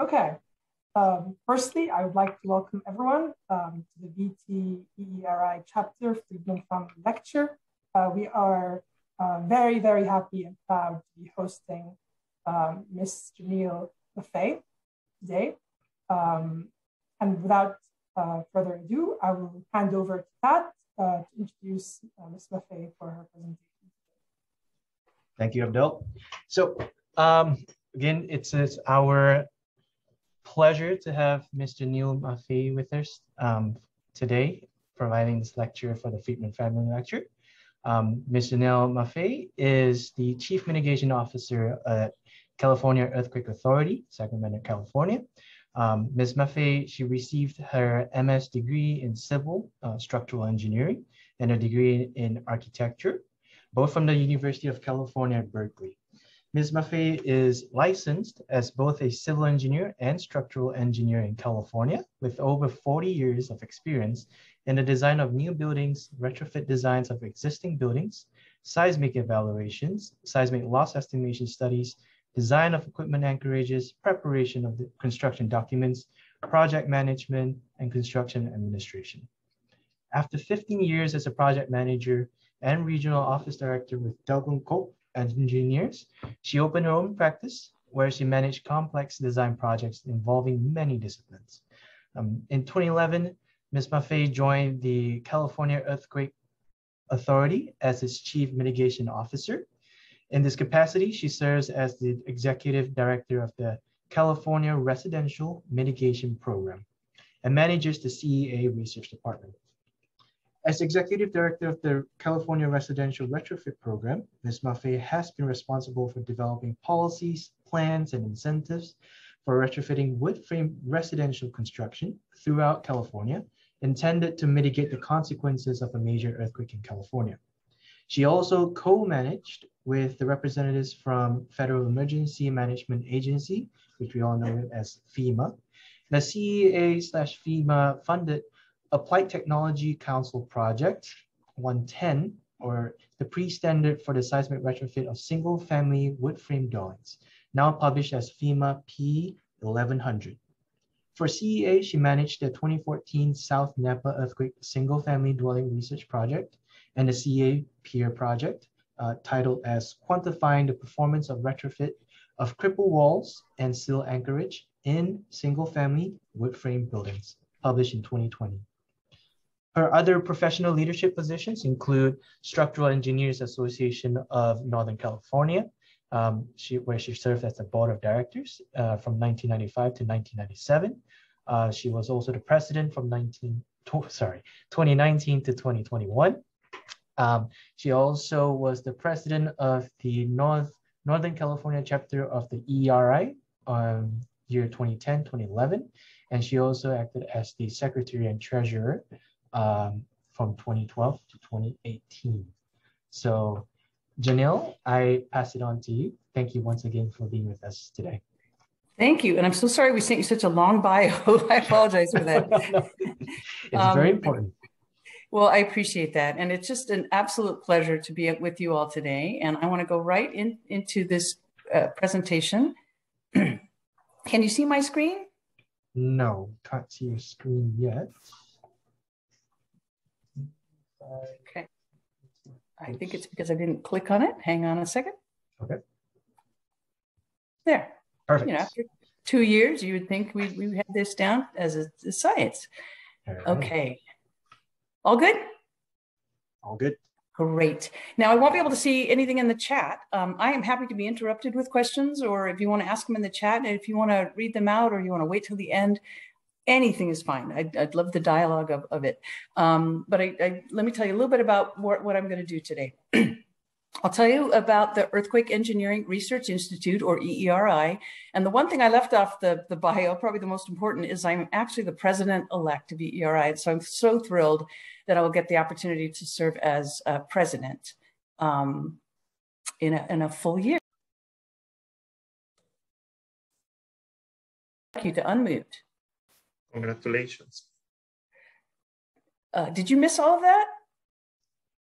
Okay. Um, firstly, I would like to welcome everyone um, to the VT EERI chapter Friedman Family Lecture. Uh, we are uh, very, very happy and proud to be hosting um, Ms. Janiele Maffei today. Um, and without uh, further ado, I will hand over to Pat uh, to introduce uh, Ms. Maffei for her presentation. Thank you, Abdul. So um, again, it's, it's our pleasure to have Mr. Neil Maffei with us um, today, providing this lecture for the Friedman Family Lecture. Um, Mr. Neil Maffei is the Chief Mitigation Officer at California Earthquake Authority, Sacramento, California. Um, Ms. Maffei, she received her MS degree in civil uh, structural engineering and a degree in architecture, both from the University of California at Berkeley. Ms. Maffei is licensed as both a civil engineer and structural engineer in California with over 40 years of experience in the design of new buildings, retrofit designs of existing buildings, seismic evaluations, seismic loss estimation studies, design of equipment anchorages, preparation of the construction documents, project management, and construction administration. After 15 years as a project manager and regional office director with Douglas Cope engineers, she opened her own practice where she managed complex design projects involving many disciplines. Um, in 2011, Ms. Maffei joined the California Earthquake Authority as its chief mitigation officer. In this capacity, she serves as the executive director of the California Residential Mitigation Program and manages the CEA Research Department. As executive director of the California Residential Retrofit Program, Ms. Maffei has been responsible for developing policies, plans, and incentives for retrofitting wood frame residential construction throughout California, intended to mitigate the consequences of a major earthquake in California. She also co-managed with the representatives from Federal Emergency Management Agency, which we all know as FEMA. The CEA slash FEMA funded Applied Technology Council Project 110, or the pre-standard for the seismic retrofit of single-family wood frame dwellings, now published as FEMA P1100. For CEA, she managed the 2014 South Napa Earthquake Single Family Dwelling Research Project and the CEA PEER Project, uh, titled as Quantifying the Performance of Retrofit of Cripple Walls and Sill Anchorage in Single Family Wood Frame Buildings, published in 2020. Her other professional leadership positions include Structural Engineers Association of Northern California, um, she, where she served as the board of directors uh, from 1995 to 1997. Uh, she was also the president from 19, sorry, 2019 to 2021. Um, she also was the president of the North Northern California chapter of the ERI on year 2010, 2011. And she also acted as the secretary and treasurer um, from 2012 to 2018. So Janiele, I pass it on to you. Thank you once again for being with us today. Thank you. And I'm so sorry we sent you such a long bio. I apologize for that. no, it's um, very important. Well, I appreciate that. And it's just an absolute pleasure to be with you all today. And I want to go right in, into this uh, presentation. Can you see my screen? No, can't see your screen yet. Okay. I think it's because I didn't click on it. Hang on a second. Okay. There. Perfect. You know, after two years, you would think we, we had this down as a, a science. Right. Okay. All good? All good. Great. Now, I won't be able to see anything in the chat. Um, I am happy to be interrupted with questions, or if you want to ask them in the chat, and if you want to read them out, or you want to wait till the end, anything is fine. I'd, I'd love the dialogue of, of it. Um, but I, I, let me tell you a little bit about what, what I'm going to do today. I'll tell you about the Earthquake Engineering Research Institute, or EERI. And the one thing I left off the, the bio, probably the most important, is I'm actually the president-elect of EERI. And so I'm so thrilled that I will get the opportunity to serve as uh, president um, in, a, in a full year. Thank you to unmute. Congratulations. Uh, did you miss all of that?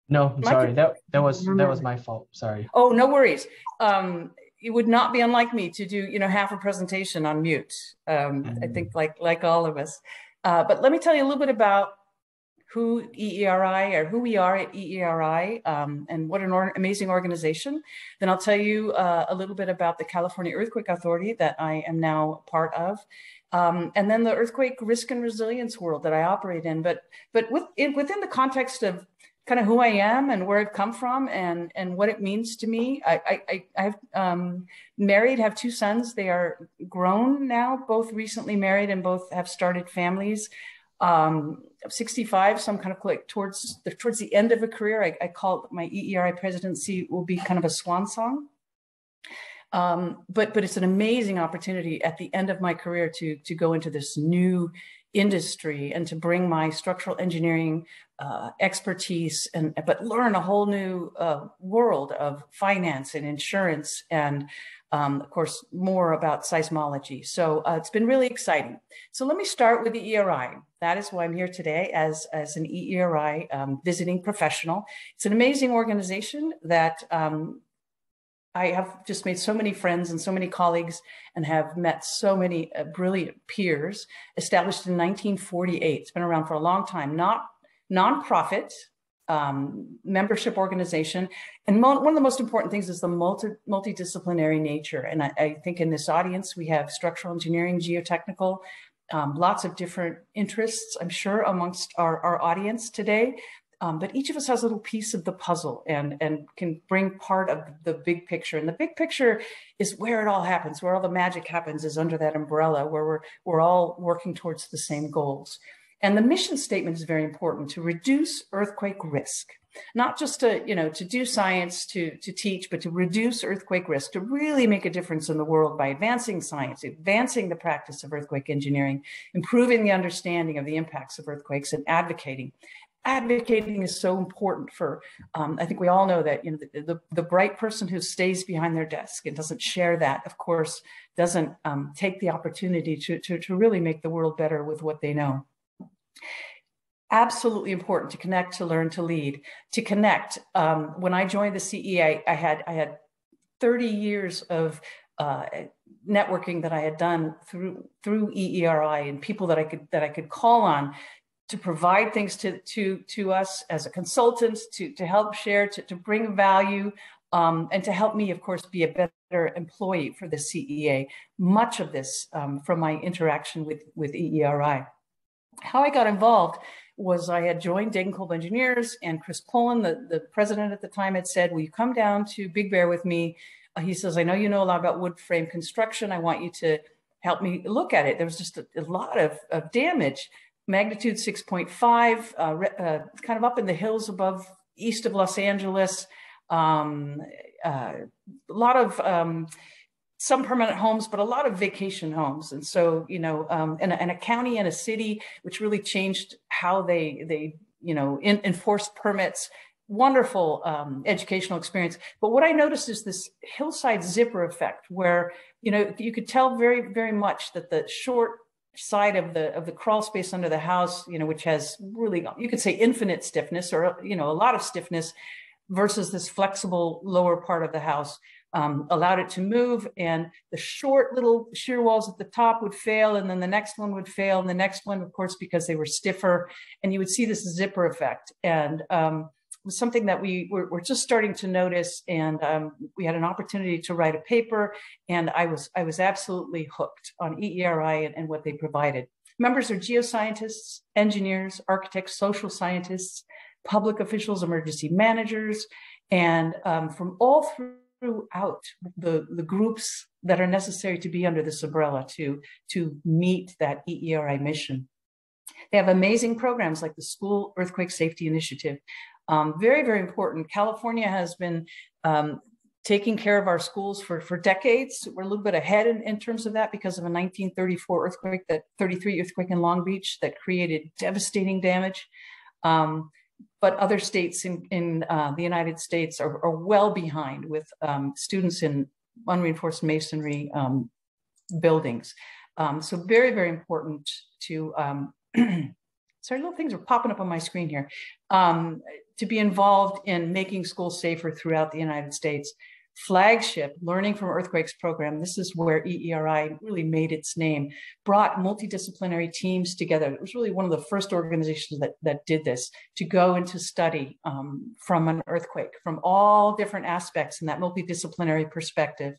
No, I'm sorry. That that was that was my fault. Sorry. Oh, no worries. Um, it would not be unlike me to do, you know, half a presentation on mute. Um, mm-hmm. I think like like all of us. Uh, but let me tell you a little bit about who EERI or who we are at EERI um, and what an or amazing organization. Then I'll tell you uh, a little bit about the California Earthquake Authority that I am now part of. Um, and then the earthquake risk and resilience world that I operate in. But but with, within the context of kind of who I am and where I've come from and and what it means to me. I I, I have um, married, have two sons. They are grown now, both recently married and both have started families. Um, 65, so I'm kind of like towards the towards the end of a career. I, I call my EERI presidency will be kind of a swan song. Um, but but it's an amazing opportunity at the end of my career to to go into this new industry and to bring my structural engineering uh, expertise and but learn a whole new uh, world of finance and insurance and um, of course more about seismology. So uh, it's been really exciting. So let me start with the ERI that is why I'm here today as as an EERI um, visiting professional. It's an amazing organization that um, I have just made so many friends and so many colleagues and have met so many uh, brilliant peers. Established in 1948, it's been around for a long time. Not nonprofit um, membership organization, and one of the most important things is the multi multidisciplinary nature. And I, I, think in this audience we have structural engineering, geotechnical, um, lots of different interests. I'm sure amongst our, our audience today, um, but each of us has a little piece of the puzzle and, and can bring part of the big picture. And the big picture is where it all happens, where all the magic happens is under that umbrella where we're, we're all working towards the same goals. And the mission statement is very important to reduce earthquake risk, not just to, you know, to do science, to, to teach, but to reduce earthquake risk, to really make a difference in the world by advancing science, advancing the practice of earthquake engineering, improving the understanding of the impacts of earthquakes and advocating. Advocating is so important for um, i think we all know that you know the, the, the, bright person who stays behind their desk and doesn't share that of course doesn't um, take the opportunity to, to, to really make the world better with what they know absolutely important to connect to learn to lead to connect um, when i joined the cea I, I, had i had 30 years of uh, networking that I had done through through EERI and people that I could that I could call on to provide things to, to, to us as a consultant, to, to help share, to, to bring value, um, and to help me, of course, be a better employee for the CEA. Much of this um, from my interaction with, with EERI. How I got involved was I had joined Degenkolb Engineers and Chris Poland, the, the president at the time, had said, will you come down to Big Bear with me? Uh, he says, I know you know a lot about wood frame construction. I want you to help me look at it. There was just a, a lot of, of damage magnitude 6.5, uh, uh, kind of up in the hills above east of Los Angeles. Um, uh, a lot of um, some permanent homes, but a lot of vacation homes. And so, you know, um, and, and, a county and a city, which really changed how they they you know in, enforce permits. Wonderful um, educational experience. But what I noticed is this hillside zipper effect, where you know you could tell very very much that the short side of the of the crawl space under the house, you know, which has really you could say infinite stiffness or you know a lot of stiffness, versus this flexible lower part of the house. Um, allowed it to move and the short little shear walls at the top would fail and then the next one would fail and the next one of course because they were stiffer and you would see this zipper effect and um, something that we were, were, just starting to notice, and um, we had an opportunity to write a paper, and I was I was absolutely hooked on EERI and, and what they provided. Members are geoscientists, engineers, architects, social scientists, public officials, emergency managers, and um, from all throughout the, the groups that are necessary to be under this umbrella to, to meet that EERI mission. They have amazing programs like the School Earthquake Safety Initiative, um, very, very important. California has been um, taking care of our schools for, for decades. We're a little bit ahead in, in terms of that because of a 1934 earthquake, that 33 earthquake in Long Beach that created devastating damage. Um, but other states in, in uh, the United States are, are well behind with um, students in unreinforced masonry um, buildings. Um, so very, very important to sorry, little things are popping up on my screen here, um, to be involved in making schools safer throughout the United States. Flagship Learning from Earthquakes program. This is where EERI really made its name, brought multidisciplinary teams together. It was really one of the first organizations that, that did this to go into study um, from an earthquake, from all different aspects in that multidisciplinary perspective.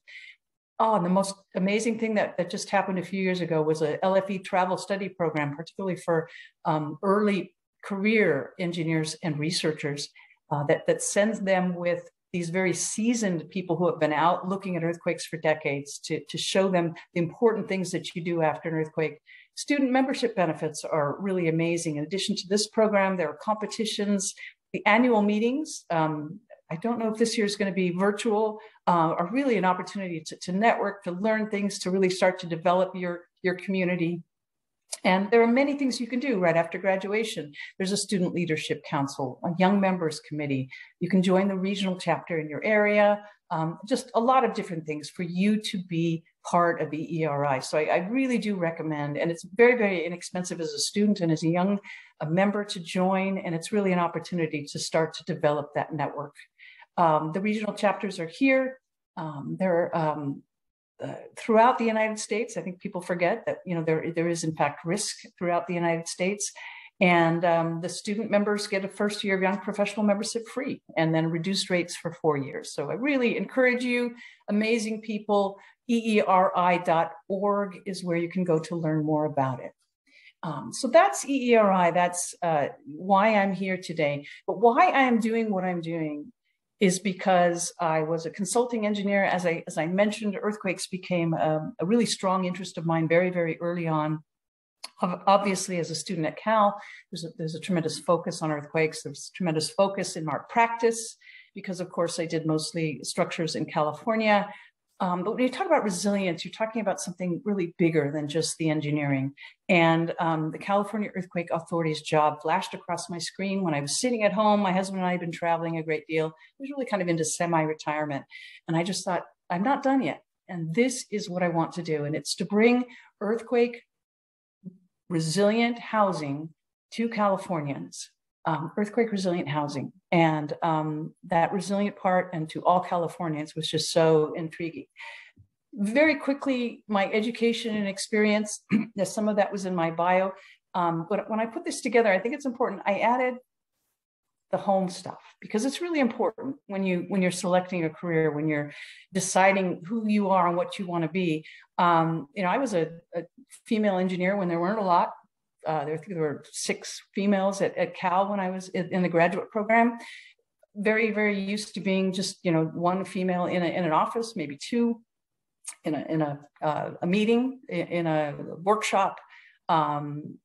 Oh, and the most amazing thing that, that just happened a few years ago was a LFE travel study program, particularly for um, early career engineers and researchers uh, that, that sends them with these very seasoned people who have been out looking at earthquakes for decades to, to show them the important things that you do after an earthquake. Student membership benefits are really amazing. In addition to this program, there are competitions, the annual meetings. Um, I don't know if this year is going to be virtual, uh, are really an opportunity to, to network, to learn things, to really start to develop your, your community. And there are many things you can do right after graduation. There's a student leadership council, a young members committee. You can join the regional chapter in your area. Um, just a lot of different things for you to be part of the ERI. So I, I, really do recommend, and it's very, very inexpensive as a student and as a young a member to join. And it's really an opportunity to start to develop that network. Um, the regional chapters are here. Um, there are um, uh, throughout the United States. I think people forget that you know there there is in fact risk throughout the United States, and um, the student members get a first year of young professional membership free, and then reduced rates for four years. So I really encourage you. Amazing people. EERI.org is where you can go to learn more about it. Um, so that's EERI. That's uh, why I'm here today. But why I am doing what I'm doing is because I was a consulting engineer. As I, as I mentioned, earthquakes became a, a really strong interest of mine very, very early on. Obviously, as a student at Cal, there's a, there's a tremendous focus on earthquakes. There's tremendous focus in our practice because, of course, I did mostly structures in California. Um, but when you talk about resilience, you're talking about something really bigger than just the engineering. And um, the California Earthquake Authority's job flashed across my screen when I was sitting at home. My husband and I had been traveling a great deal. I was really kind of into semi retirement. And I just thought, I'm not done yet. And this is what I want to do. And it's to bring earthquake resilient housing to Californians um, earthquake resilient housing. And um, that resilient part, and to all Californians, was just so intriguing. Very quickly, my education and experience, some of that was in my bio. Um, but when I put this together, I think it's important. I added the home stuff because it's really important when you when you're selecting a career when you're deciding who you are and what you want to be um, you know i was a, a, female engineer when there weren't a lot uh, there, there were six females at, at Cal when I was in, in, the graduate program. Very, very used to being just you know one female in, a, in an office, maybe two, in a in a uh, a meeting, in, in a workshop. Um,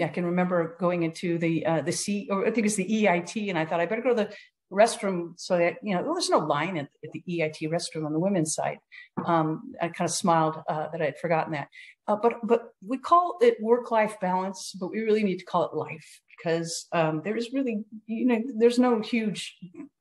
I can remember going into the uh, the C or I think it's the EIT, and I thought I better go to the restroom so that you know well, there's no line at, at, the EIT restroom on the women's side. Um, I kind of smiled uh, that I had forgotten that. Uh, but but we call it work-life balance, but we really need to call it life because um, there is really you know there's no huge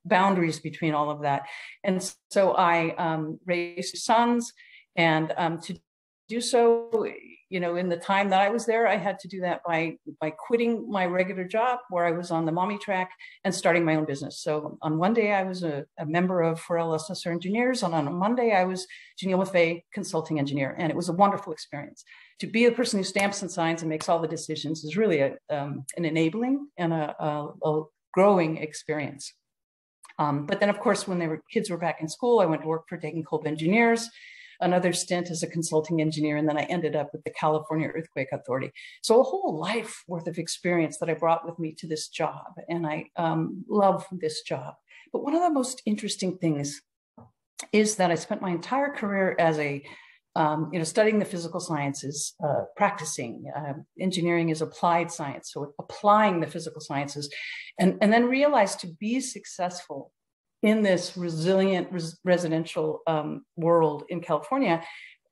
boundaries between all of that. And so I um, raised sons, and um, to do so you know, in the time that I was there, I had to do that by by quitting my regular job where I was on the mommy track and starting my own business. So on one day I was a, a member of Forell/Elsesser Engineers, and on a Monday I was Janiele Maffei consulting engineer, and it was a wonderful experience. To be the person who stamps and signs and makes all the decisions is really a, um, an enabling and a, a, a growing experience. Um, but then, of course, when they were kids were back in school, I went to work for Degenkolb Engineers another stint as a consulting engineer, and then I ended up with the California Earthquake Authority. So a whole life worth of experience that I brought with me to this job, and I um, love this job. But one of the most interesting things is that I spent my entire career as a um, you know, studying the physical sciences, uh, practicing uh, engineering is applied science, so applying the physical sciences, and, and then realized to be successful in this resilient res- residential um, world in California,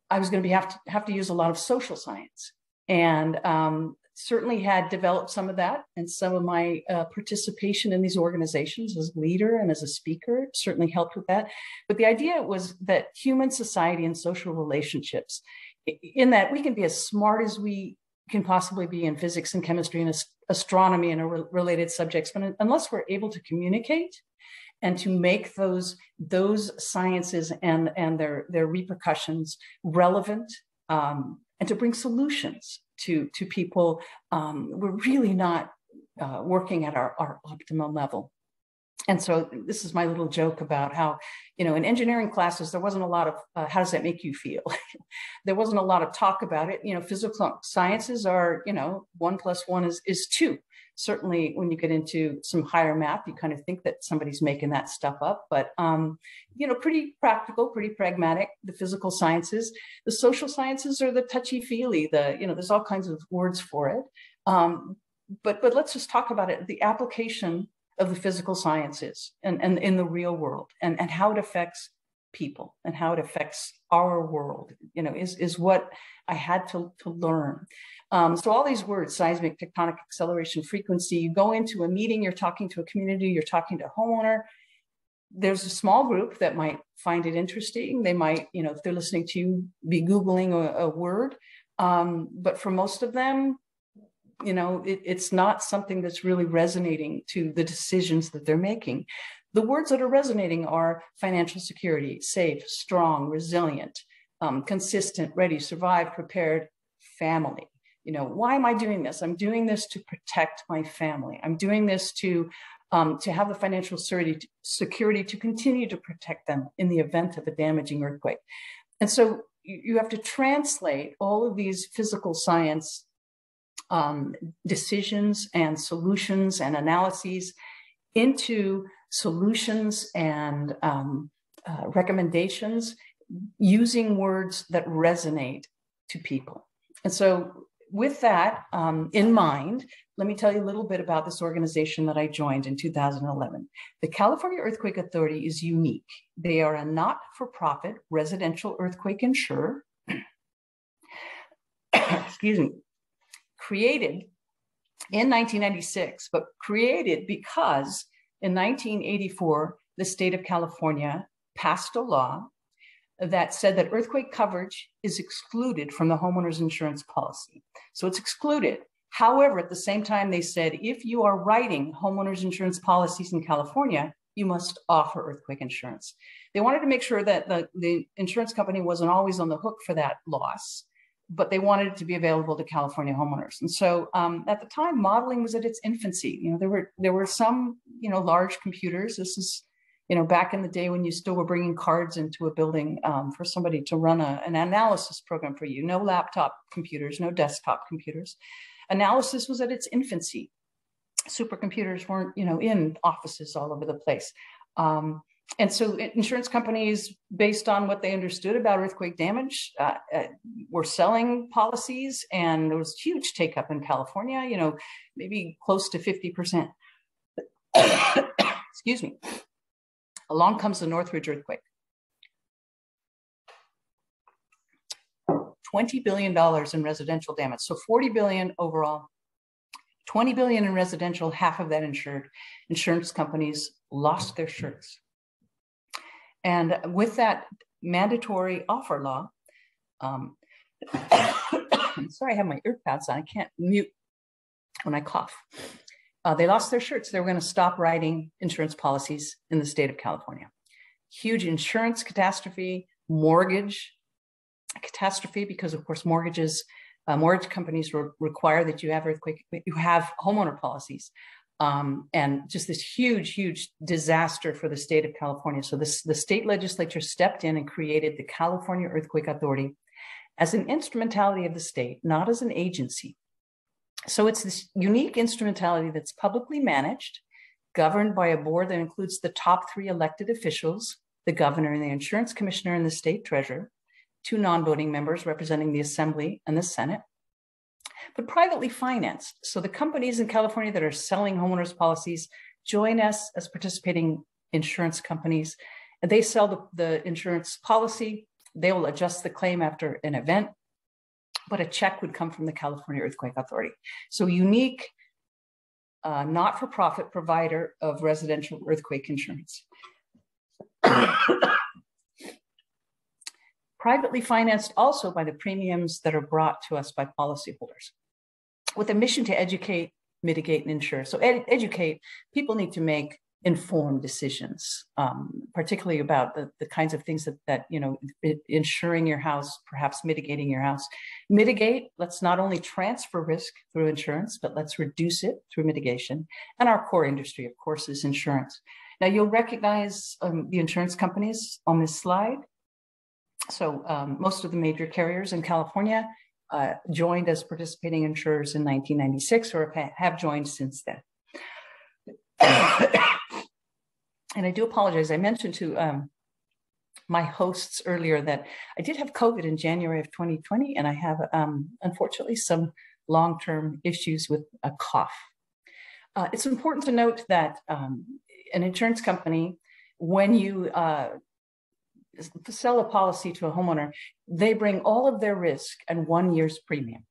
I was going to be have to have to use a lot of social science, and um, certainly had developed some of that. And some of my uh, participation in these organizations as leader and as a speaker certainly helped with that. But the idea was that human society and social relationships, in that we can be as smart as we can possibly be in physics and chemistry and astronomy and related subjects, but unless we're able to communicate and to make those those sciences and and their their repercussions relevant um, and to bring solutions to to people um, we're really not uh, working at our, our optimum level and so this is my little joke about how you know in engineering classes there wasn't a lot of uh, how does that make you feel? There wasn't a lot of talk about it. You know physical sciences are you know one plus one is is two. Certainly when you get into some higher math you kind of think that somebody's making that stuff up. But um, you know pretty practical pretty pragmatic the physical sciences. The social sciences are the touchy feely the you know there's all kinds of words for it. Um, but but let's just talk about it. The application of the physical sciences and, and in the real world and, and how it affects people and how it affects our world you know is, is what i had to, to learn. Um, so all these words seismic tectonic acceleration frequency you go into a meeting you're talking to a community you're talking to a homeowner. There's a small group that might find it interesting. They might you know if they're listening to you be googling a, a word. Um, but for most of them you know it, it's not something that's really resonating to the decisions that they're making. The words that are resonating are financial security safe strong resilient um, consistent ready survive prepared family. You know why am i doing this? I'm doing this to protect my family. I'm doing this to um, to have the financial security, to continue to protect them in the event of a damaging earthquake. And so you have to translate all of these physical science um, decisions and solutions and analyses into solutions and um, uh, recommendations using words that resonate to people. And so, with that um, in mind, let me tell you a little bit about this organization that I joined in 2011. The California Earthquake Authority is unique. They are a not for profit residential earthquake insurer. Excuse me created in 1996, but created because in 1984, the state of California passed a law that said that earthquake coverage is excluded from the homeowner's insurance policy. So it's excluded. However, at the same time, they said if you are writing homeowners insurance policies in California, you must offer earthquake insurance. They wanted to make sure that the, the insurance company wasn't always on the hook for that loss but they wanted it to be available to California homeowners. And so um, at the time, modeling was at its infancy. You know, there were there were some you know large computers. This is you know back in the day when you still were bringing cards into a building um, for somebody to run a, an analysis program for you. No laptop computers, no desktop computers. Analysis was at its infancy. Supercomputers weren't you know in offices all over the place. Um, and so insurance companies, based on what they understood about earthquake damage, uh, uh, were selling policies, and there was huge take up in California. You know, maybe close to fifty percent. Excuse me. Along comes the Northridge earthquake. $20 billion in residential damage. So 40 billion overall, 20 billion in residential, half of that insured. Insurance companies lost their shirts. And with that mandatory offer law, um, sorry, I have my ear pads on. I can't mute when I cough. Uh, they lost their shirts. They were going to stop writing insurance policies in the state of California. Huge insurance catastrophe, mortgage catastrophe, because of course mortgages, uh, mortgage companies re- require that you have earthquake, you have homeowner policies um, and just this huge, huge disaster for the state of California. So this, the state legislature stepped in and created the California Earthquake Authority as an instrumentality of the state, not as an agency. So it's this unique instrumentality that's publicly managed, governed by a board that includes the top three elected officials, the governor and the insurance commissioner and the state treasurer, two non-voting members representing the assembly and the senate, but privately financed. So the companies in California that are selling homeowners policies join us as participating insurance companies. And they sell the, the insurance policy. They will adjust the claim after an event, but a check would come from the California Earthquake Authority. So unique, uh, not-for-profit provider of residential earthquake insurance. privately financed also by the premiums that are brought to us by policyholders with a mission to educate, mitigate, and insure. So ed- educate, people need to make informed decisions, um, particularly about the, the kinds of things that, that, you know, insuring your house, perhaps mitigating your house. Mitigate, let's not only transfer risk through insurance, but let's reduce it through mitigation. And our core industry, of course, is insurance. Now you'll recognize um, the insurance companies on this slide. So um, most of the major carriers in California uh, joined as participating insurers in 1996 or have joined since then. and I do apologize. I mentioned to um, my hosts earlier that I did have COVID in January of 2020, and I have um, unfortunately some long term issues with a cough. Uh, it's important to note that um, an insurance company, when you uh, sell a policy to a homeowner, they bring all of their risk and one year's premium.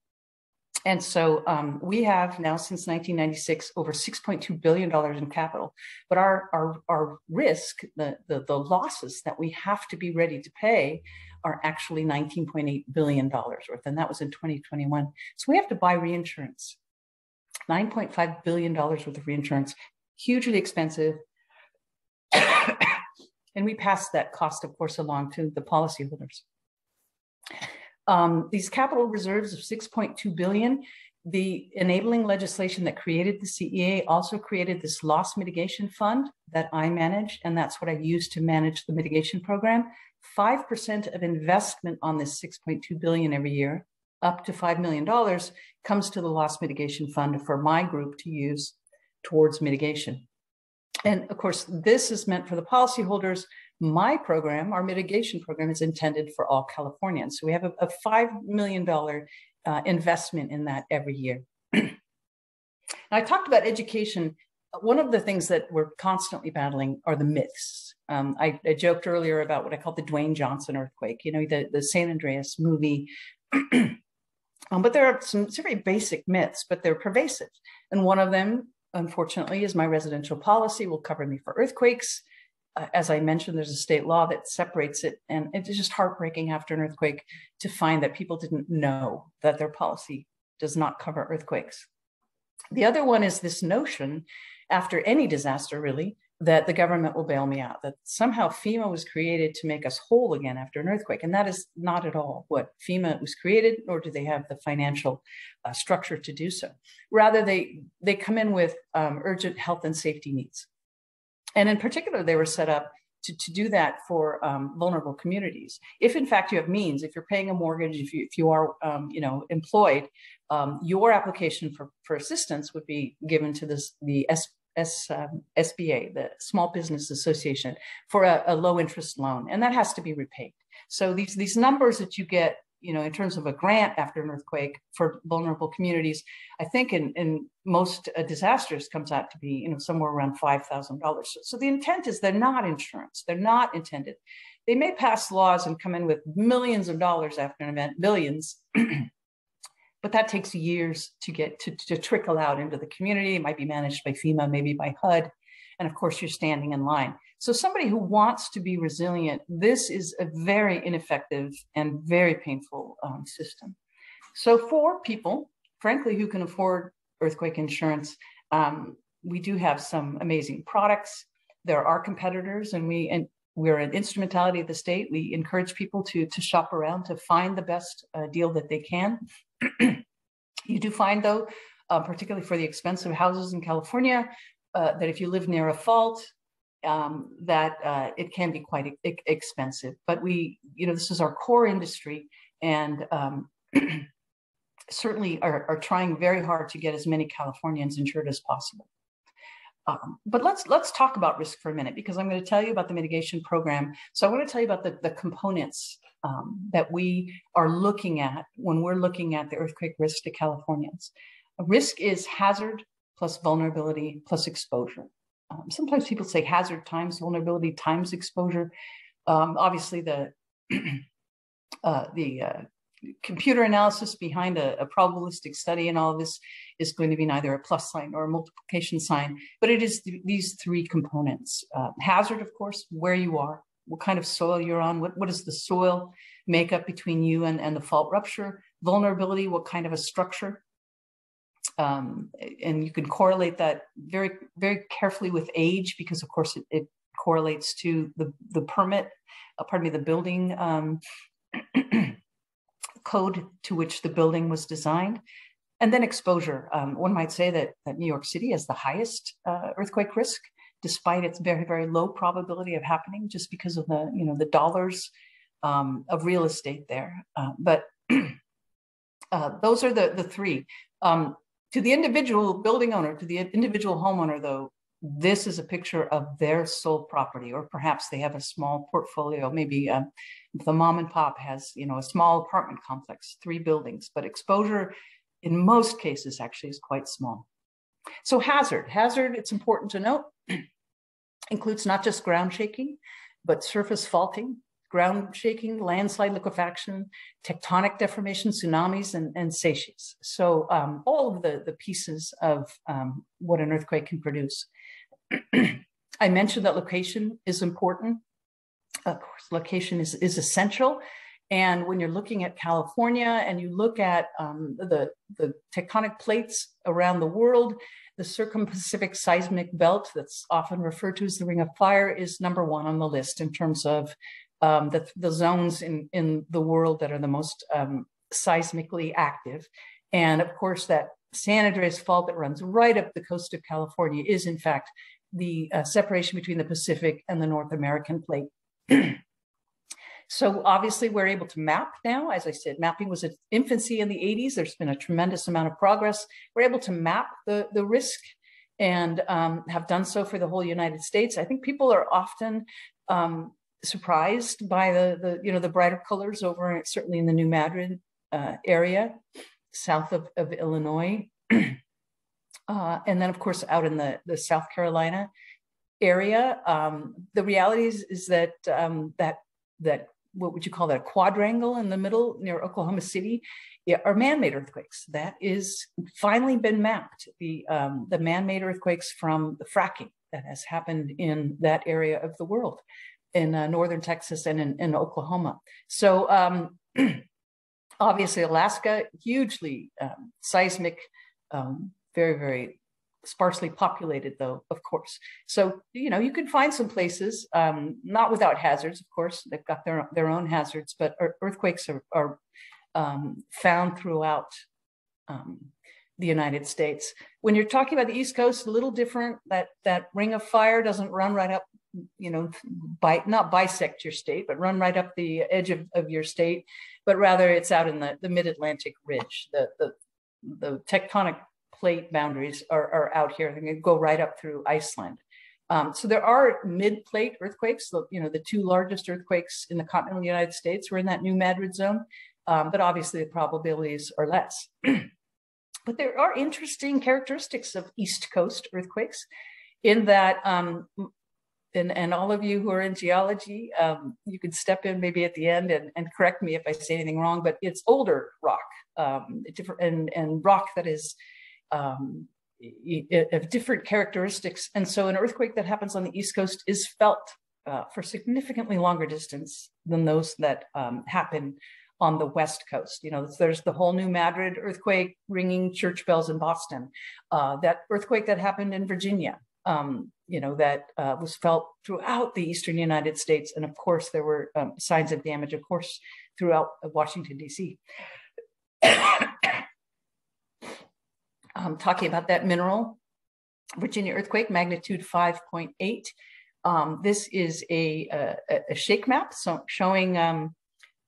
And so um, we have now since 1996 over 6.2 billion dollars in capital, but our our our risk, the, the the losses that we have to be ready to pay, are actually 19.8 billion dollars worth, and that was in 2021. So we have to buy reinsurance, 9.5 billion dollars worth of reinsurance, hugely expensive. And we pass that cost, of course, along to the policyholders. Um, these capital reserves of 6.2 billion, the enabling legislation that created the CEA also created this loss mitigation fund that I manage, and that's what I use to manage the mitigation program. 5% of investment on this 6.2 billion every year, up to $5 million, comes to the loss mitigation fund for my group to use towards mitigation. And of course, this is meant for the policyholders my program, our mitigation program, is intended for all Californians. So we have a, a $5 million uh, investment in that every year. I talked about education. One of the things that we're constantly battling are the myths. Um, I, I, joked earlier about what I call the Dwayne Johnson earthquake, you know, the, the San Andreas movie. um, but there are some very basic myths, but they're pervasive. And one of them, unfortunately, is my residential policy will cover me for earthquakes uh, as I mentioned, there's a state law that separates it. And it's just heartbreaking after an earthquake to find that people didn't know that their policy does not cover earthquakes. The other one is this notion, after any disaster really, that the government will bail me out, that somehow FEMA was created to make us whole again after an earthquake. And that is not at all what FEMA was created, nor do they have the financial uh, structure to do so. Rather, they, they come in with um, urgent health and safety needs. And in particular, they were set up to, to do that for um, vulnerable communities. If in fact you have means, if you're paying a mortgage, if you, if you are um, you know, employed, um, your application for, for assistance would be given to this, the S, S, um, SBA, the Small Business Association, for a, a low interest loan, and that has to be repaid. So these, these numbers that you get you know, in terms of a grant after an earthquake for vulnerable communities, I think in, in most uh, disasters comes out to be, you know, somewhere around $5,000. So, so the intent is they're not insurance. They're not intended. They may pass laws and come in with millions of dollars after an event, billions, but that takes years to get to, to trickle out into the community. It might be managed by FEMA, maybe by HUD. And of course, you're standing in line. So somebody who wants to be resilient, this is a very ineffective and very painful um, system. So for people, frankly, who can afford earthquake insurance, um, we do have some amazing products. There are competitors, and we and we're an instrumentality of the state. We encourage people to to shop around to find the best uh, deal that they can. you do find, though, uh, particularly for the expensive houses in California, uh, that if you live near a fault, um, that uh, it can be quite e expensive. But we, you know, this is our core industry, and um, certainly are, are, trying very hard to get as many Californians insured as possible. Um, but let's let's talk about risk for a minute because I'm going to tell you about the mitigation program. So I want to tell you about the, the components um, that we are looking at when we're looking at the earthquake risk to Californians. A risk is hazard plus vulnerability plus exposure. Um, sometimes people say hazard times vulnerability times exposure. Um, obviously, the uh, the uh, computer analysis behind a, a, probabilistic study and all of this is going to be neither a plus sign or a multiplication sign, but it is th these three components. Uh, hazard, of course, where you are, what kind of soil you're on, what, what is the soil makeup between you and, and the fault rupture, vulnerability, what kind of a structure um, and you can correlate that very, very carefully with age because, of course, it, it correlates to the, the permit, uh, pardon me, the building um, code to which the building was designed. And then exposure. Um, one might say that, that New York City has the highest uh, earthquake risk, despite its very, very low probability of happening, just because of the, you know, the dollars um, of real estate there. Uh, but uh, those are the, the three. Um, to the individual building owner, to the individual homeowner, though, this is a picture of their sole property, or perhaps they have a small portfolio. Maybe um, the mom and pop has, you know, a small apartment complex, three buildings, but exposure in most cases actually is quite small. So hazard, hazard, it's important to note, includes not just ground shaking, but surface faulting, ground shaking, landslide liquefaction, tectonic deformation, tsunamis, and, and seiches. So um, all of the, the pieces of um, what an earthquake can produce. I mentioned that location is important. Of course, location is, is essential. And when you're looking at California and you look at um, the, the tectonic plates around the world, the circum-Pacific seismic belt that's often referred to as the Ring of Fire is number one on the list in terms of um, the, the zones in, in the world that are the most um, seismically active. And of course, that San Andreas Fault that runs right up the coast of California is, in fact, the uh, separation between the Pacific and the North American plate. so obviously, we're able to map now. As I said, mapping was its infancy in the 80s. There's been a tremendous amount of progress. We're able to map the, the risk and um, have done so for the whole United States. I think people are often um, surprised by the, the you know the brighter colors over certainly in the New Madrid uh, area, south of, of Illinois, uh, and then of course out in the the South Carolina area. Um, the reality is, is that um, that that what would you call that quadrangle in the middle near Oklahoma City are man-made earthquakes. That is finally been mapped. The um, the man-made earthquakes from the fracking that has happened in that area of the world in uh, northern Texas and in, in Oklahoma. So um, obviously Alaska, hugely um, seismic, um, very, very sparsely populated though, of course. So, you know, you can find some places, um, not without hazards, of course, they've got their, their own hazards, but earthquakes are, are um, found throughout um, the United States. When you're talking about the East Coast, a little different. That that ring of fire doesn't run right up you know, by, not bisect your state, but run right up the edge of, of your state, but rather it's out in the, the mid-Atlantic ridge. The, the, the tectonic plate boundaries are, are out here. They go right up through Iceland. Um, so there are mid-plate earthquakes. You know, the two largest earthquakes in the continental United States were in that New Madrid zone, um, but obviously the probabilities are less. but there are interesting characteristics of East Coast earthquakes in that um, and, and all of you who are in geology, um, you can step in maybe at the end and, and correct me if I say anything wrong, but it's older rock, um, different, and, and rock that is um, of different characteristics. And so an earthquake that happens on the East Coast is felt uh, for significantly longer distance than those that um, happen on the West Coast. You know, there's the whole New Madrid earthquake ringing church bells in Boston, uh, that earthquake that happened in Virginia, um, you know, that uh, was felt throughout the eastern United States. And of course, there were um, signs of damage, of course, throughout Washington, D.C. um, talking about that Mineral, Virginia earthquake, magnitude 5.8. Um, this is a, a, a, shake map so showing um,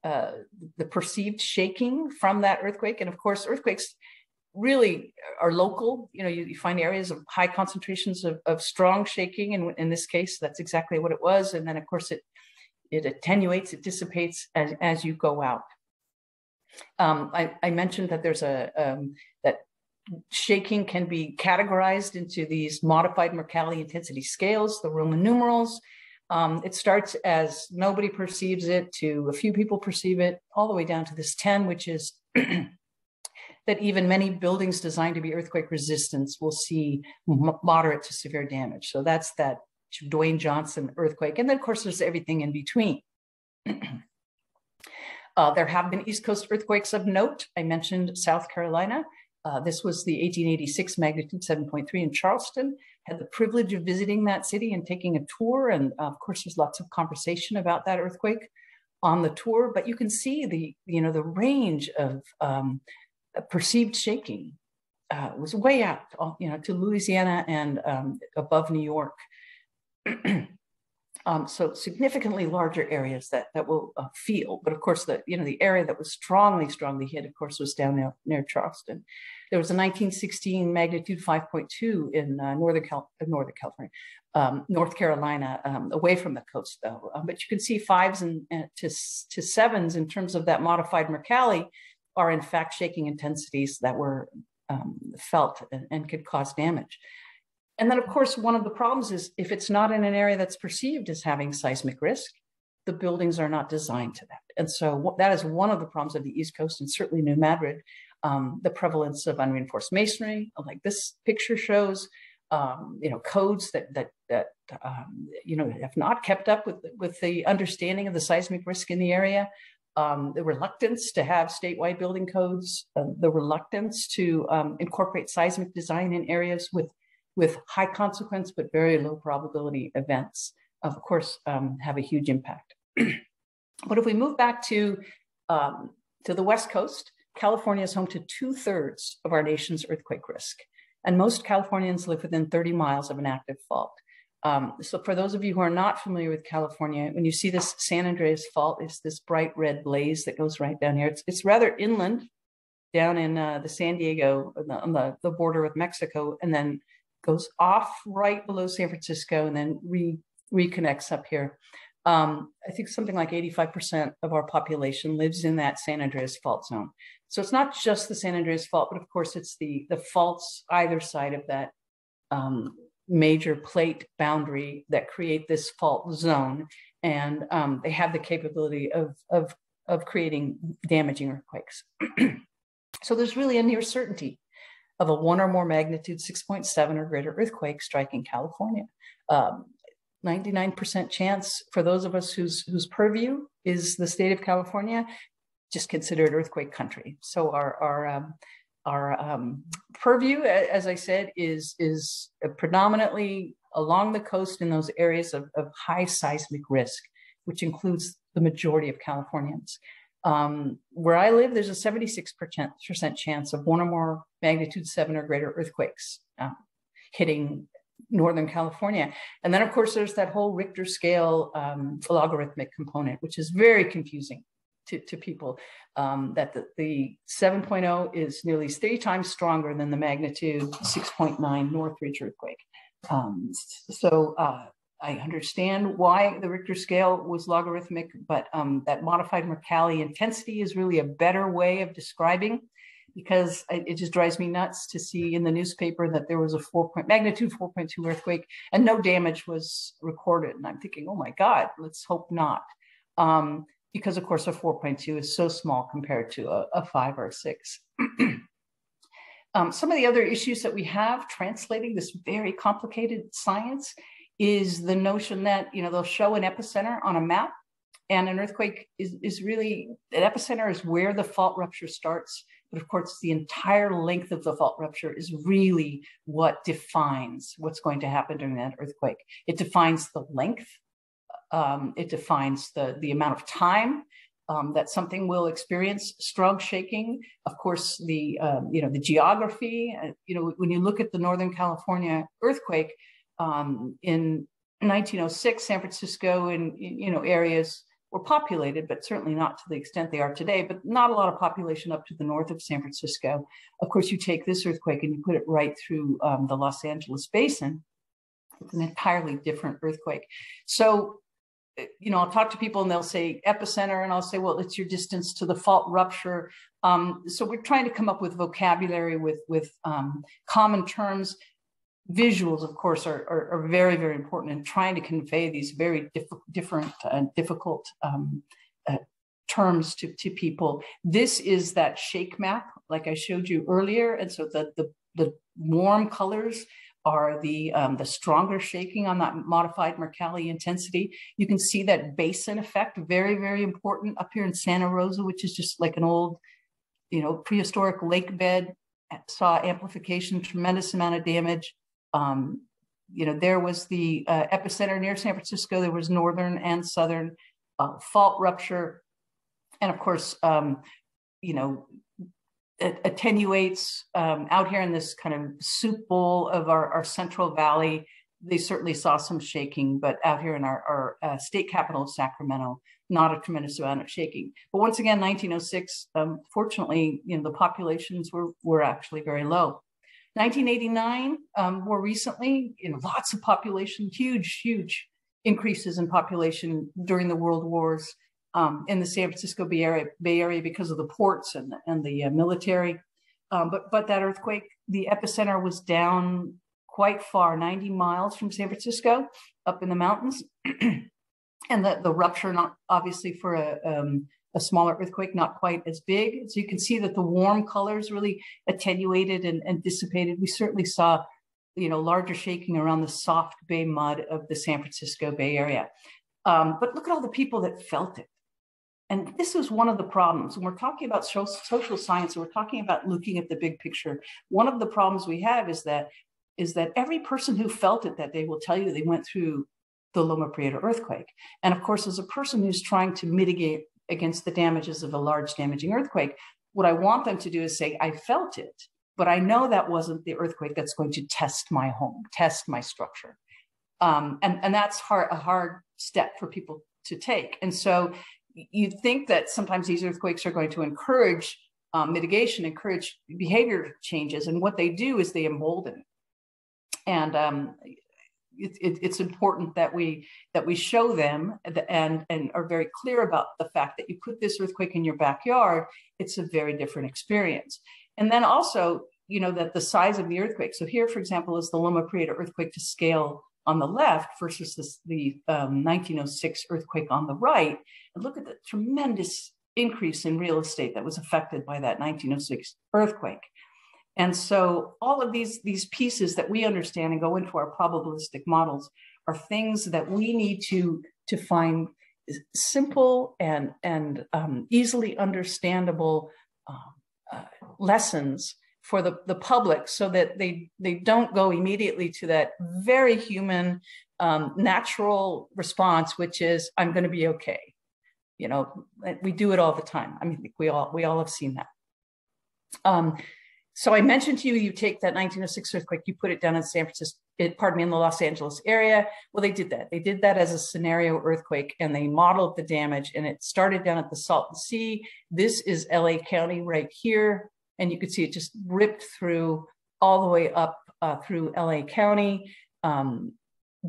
uh, the perceived shaking from that earthquake. And of course, earthquakes really are local. You know, you, you find areas of high concentrations of, of, strong shaking, and in this case, that's exactly what it was. And then, of course, it it attenuates, it dissipates as, as you go out. Um, I, I, mentioned that there's a um, that shaking can be categorized into these modified Mercalli intensity scales, the Roman numerals. Um, it starts as nobody perceives it to a few people perceive it, all the way down to this 10, which is that even many buildings designed to be earthquake resistant will see moderate to severe damage. So that's that Dwayne Johnson earthquake. And then, of course, there's everything in between. uh, there have been East Coast earthquakes of note. I mentioned South Carolina. Uh, this was the 1886 magnitude 7.3 in Charleston. Had the privilege of visiting that city and taking a tour. And uh, of course, there's lots of conversation about that earthquake on the tour. But you can see the you know the range of um, perceived shaking uh, was way out, you know, to Louisiana and um, above New York. Um, so significantly larger areas that that will uh, feel, but of course the you know the area that was strongly strongly hit, of course, was down near, near Charleston. There was a 1916 magnitude 5.2 in uh, northern Cal- uh, northern California, um, North Carolina, um, away from the coast though. Um, but you can see fives and, and to to sevens in terms of that modified Mercalli are in fact shaking intensities that were um, felt and, and could cause damage. And then, of course, one of the problems is if it's not in an area that's perceived as having seismic risk, the buildings are not designed to that. And so that is one of the problems of the East Coast and certainly New Madrid, um, the prevalence of unreinforced masonry, like this picture shows, um, you know, codes that that that um, you know have not kept up with with the understanding of the seismic risk in the area. Um, the reluctance to have statewide building codes, uh, the reluctance to um, incorporate seismic design in areas with with high consequence but very low probability events, of course, um, have a huge impact. but if we move back to, to the West Coast, California is home to two thirds of our nation's earthquake risk. And most Californians live within 30 miles of an active fault. Um, so for those of you who are not familiar with California, when you see this San Andreas fault, it's this bright red blaze that goes right down here. It's, it's rather inland down in uh, the San Diego, on the, on the, the border with Mexico, and then goes off right below San Francisco and then re, reconnects up here. Um, I think something like 85% of our population lives in that San Andreas fault zone. So it's not just the San Andreas fault, but of course it's the, the faults either side of that um, major plate boundary that create this fault zone. And um, they have the capability of, of, of creating damaging earthquakes. so there's really a near certainty of a one or more magnitude 6.7 or greater earthquake striking California. Um, 99% chance for those of us whose, whose purview is the state of California, just consider earthquake country. So our, our, um, our um, purview, as I said, is, is predominantly along the coast in those areas of, of high seismic risk, which includes the majority of Californians. Um, where I live, there's a 76% chance of one or more magnitude seven or greater earthquakes uh, hitting Northern California. And then, of course, there's that whole Richter scale um, logarithmic component, which is very confusing to, to people. Um, that the, the 7.0 is nearly three times stronger than the magnitude 6.9 Northridge earthquake. Um, so uh, I understand why the Richter scale was logarithmic, but um, that modified Mercalli intensity is really a better way of describing because it just drives me nuts to see in the newspaper that there was a four point magnitude 4.2 earthquake and no damage was recorded. And I'm thinking, oh my God, let's hope not. Um, because of course a 4.2 is so small compared to a, a five or a six. um, some of the other issues that we have translating this very complicated science is the notion that you know they'll show an epicenter on a map and an earthquake is, is really an epicenter is where the fault rupture starts but of course the entire length of the fault rupture is really what defines what's going to happen during that earthquake it defines the length um, it defines the the amount of time um, that something will experience strong shaking. Of course, the um, you know the geography. Uh, you know when you look at the Northern California earthquake, um, in 1906, San Francisco and you know areas were populated, but certainly not to the extent they are today. But not a lot of population up to the north of San Francisco. Of course, you take this earthquake and you put it right through um, the Los Angeles basin. It's an entirely different earthquake. So, eh, you know, I'll talk to people and they'll say epicenter, and I'll say, well, it's your distance to the fault rupture. Um, so we're trying to come up with vocabulary with with um, common terms visuals, of course, are, are, are, very, very important in trying to convey these very diff different and difficult um, uh, terms to, to people. This is that shake map, like I showed you earlier. And so the, the, the warm colors are the, um, the stronger shaking on that modified Mercalli intensity. You can see that basin effect, very, very important up here in Santa Rosa, which is just like an old, you know, prehistoric lake bed saw amplification, tremendous amount of damage. Um, you know, there was the uh, epicenter near San Francisco. There was northern and southern uh, fault rupture, and of course, um, you know, it attenuates um, out here in this kind of soup bowl of our, our Central Valley. They certainly saw some shaking, but out here in our, our uh, state capital of Sacramento, not a tremendous amount of shaking. But once again, 1906, um, fortunately, you know, the populations were, were actually very low. 1989, um, more recently, know, lots of population, huge, huge increases in population during the world wars um, in the San Francisco Bay Area, Bay Area because of the ports and, and the uh, military. Um, but, but that earthquake, the epicenter was down quite far, 90 miles from San Francisco, up in the mountains. and the, the rupture, not obviously for a, um, a smaller earthquake, not quite as big. So you can see that the warm colors really attenuated and, and dissipated. We certainly saw you know, larger shaking around the soft bay mud of the San Francisco Bay Area. Um, but look at all the people that felt it. And this is one of the problems. When we're talking about social science, we're talking about looking at the big picture, one of the problems we have is that is that every person who felt it that day will tell you they went through the Loma Prieta earthquake. And of course, as a person who's trying to mitigate against the damages of a large damaging earthquake, what I want them to do is say, I felt it, but I know that wasn't the earthquake that's going to test my home, test my structure. Um, and, and that's hard, a hard step for people to take. And so you'd think that sometimes these earthquakes are going to encourage um, mitigation, encourage behavior changes. And what they do is they embolden. And um, it, it, it's important that we that we show them and and are very clear about the fact that you put this earthquake in your backyard. It's a very different experience. And then also, you know, that the size of the earthquake. So here, for example, is the Loma Prieta earthquake to scale on the left versus this, the um, 1906 earthquake on the right. And look at the tremendous increase in real estate that was affected by that 1906 earthquake. And so all of these, these pieces that we understand and go into our probabilistic models are things that we need to, to find simple and, and um, easily understandable um, uh, lessons for the, the public so that they, they don't go immediately to that very human, um, natural response, which is, I'm going to be okay. You know, we do it all the time. I mean, we all, we all have seen that. Um, so I mentioned to you, you take that 1906 earthquake, you put it down in San Francisco, pardon me, in the Los Angeles area. Well, they did that. They did that as a scenario earthquake and they modeled the damage and it started down at the Salton Sea. This is LA County right here and you could see it just ripped through all the way up uh, through LA County, um,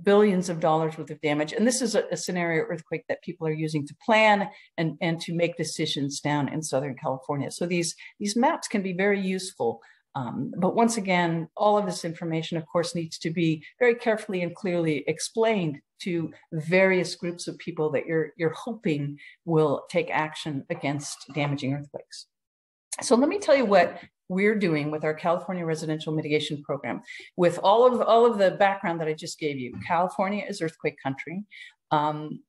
billions of dollars worth of damage. And this is a, a, scenario earthquake that people are using to plan and, and to make decisions down in Southern California. So these, these maps can be very useful. Um, but once again, all of this information, of course, needs to be very carefully and clearly explained to various groups of people that you're, you're hoping will take action against damaging earthquakes. So let me tell you what we're doing with our California residential mitigation program. With all of all of the background that I just gave you, California is earthquake country. Um,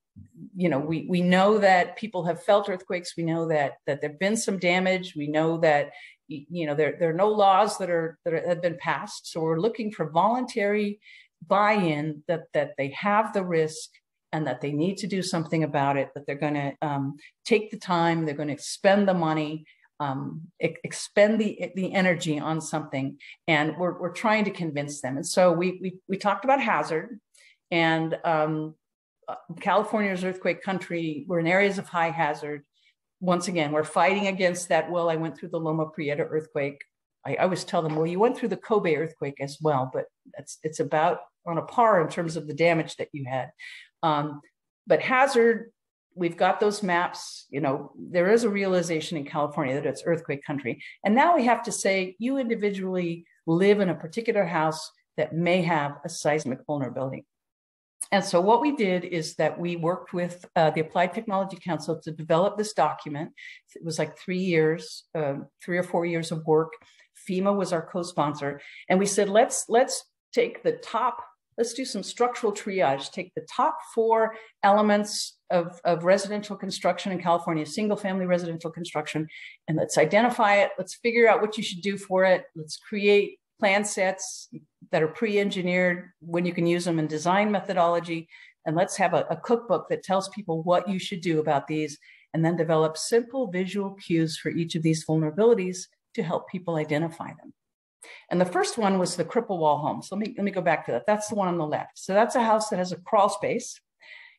you know, we we know that people have felt earthquakes. We know that that there've been some damage. We know that you know there there are no laws that are that are, have been passed. So we're looking for voluntary buy-in that that they have the risk and that they need to do something about it. That they're going to um, take the time. They're going to spend the money um, expend the, the energy on something and we're, we're trying to convince them. And so we, we, we talked about hazard and um, uh, California's earthquake country, we're in areas of high hazard. Once again, we're fighting against that. Well, I went through the Loma Prieta earthquake. I, I always tell them, well, you went through the Kobe earthquake as well, but it's, it's about on a par in terms of the damage that you had. Um, but hazard we've got those maps you know there is a realization in california that it's earthquake country. And now we have to say you individually live in a particular house that may have a seismic vulnerability. And so what we did is that we worked with uh, the applied technology council to develop this document. It was like three years uh, three or four years of work. Fema was our co-sponsor. And we said let's let's take the top let's do some structural triage. Take the top four elements of, of residential construction in California, single family residential construction, and let's identify it. Let's figure out what you should do for it. Let's create plan sets that are pre-engineered when you can use them in design methodology. And let's have a, a cookbook that tells people what you should do about these and then develop simple visual cues for each of these vulnerabilities to help people identify them. And the first one was the cripple wall home. So let me, let me go back to that. That's the one on the left. So that's a house that has a crawl space.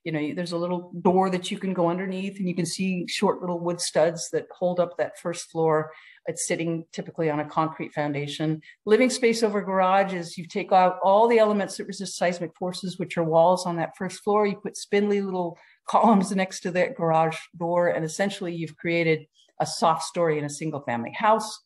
You know, there's a little door that you can go underneath and you can see short little wood studs that hold up that first floor. It's sitting typically on a concrete foundation. Living space over garage is you take out all the elements that resist seismic forces, which are walls on that first floor. You put spindly little columns next to that garage door. And essentially you've created a soft story in a single family house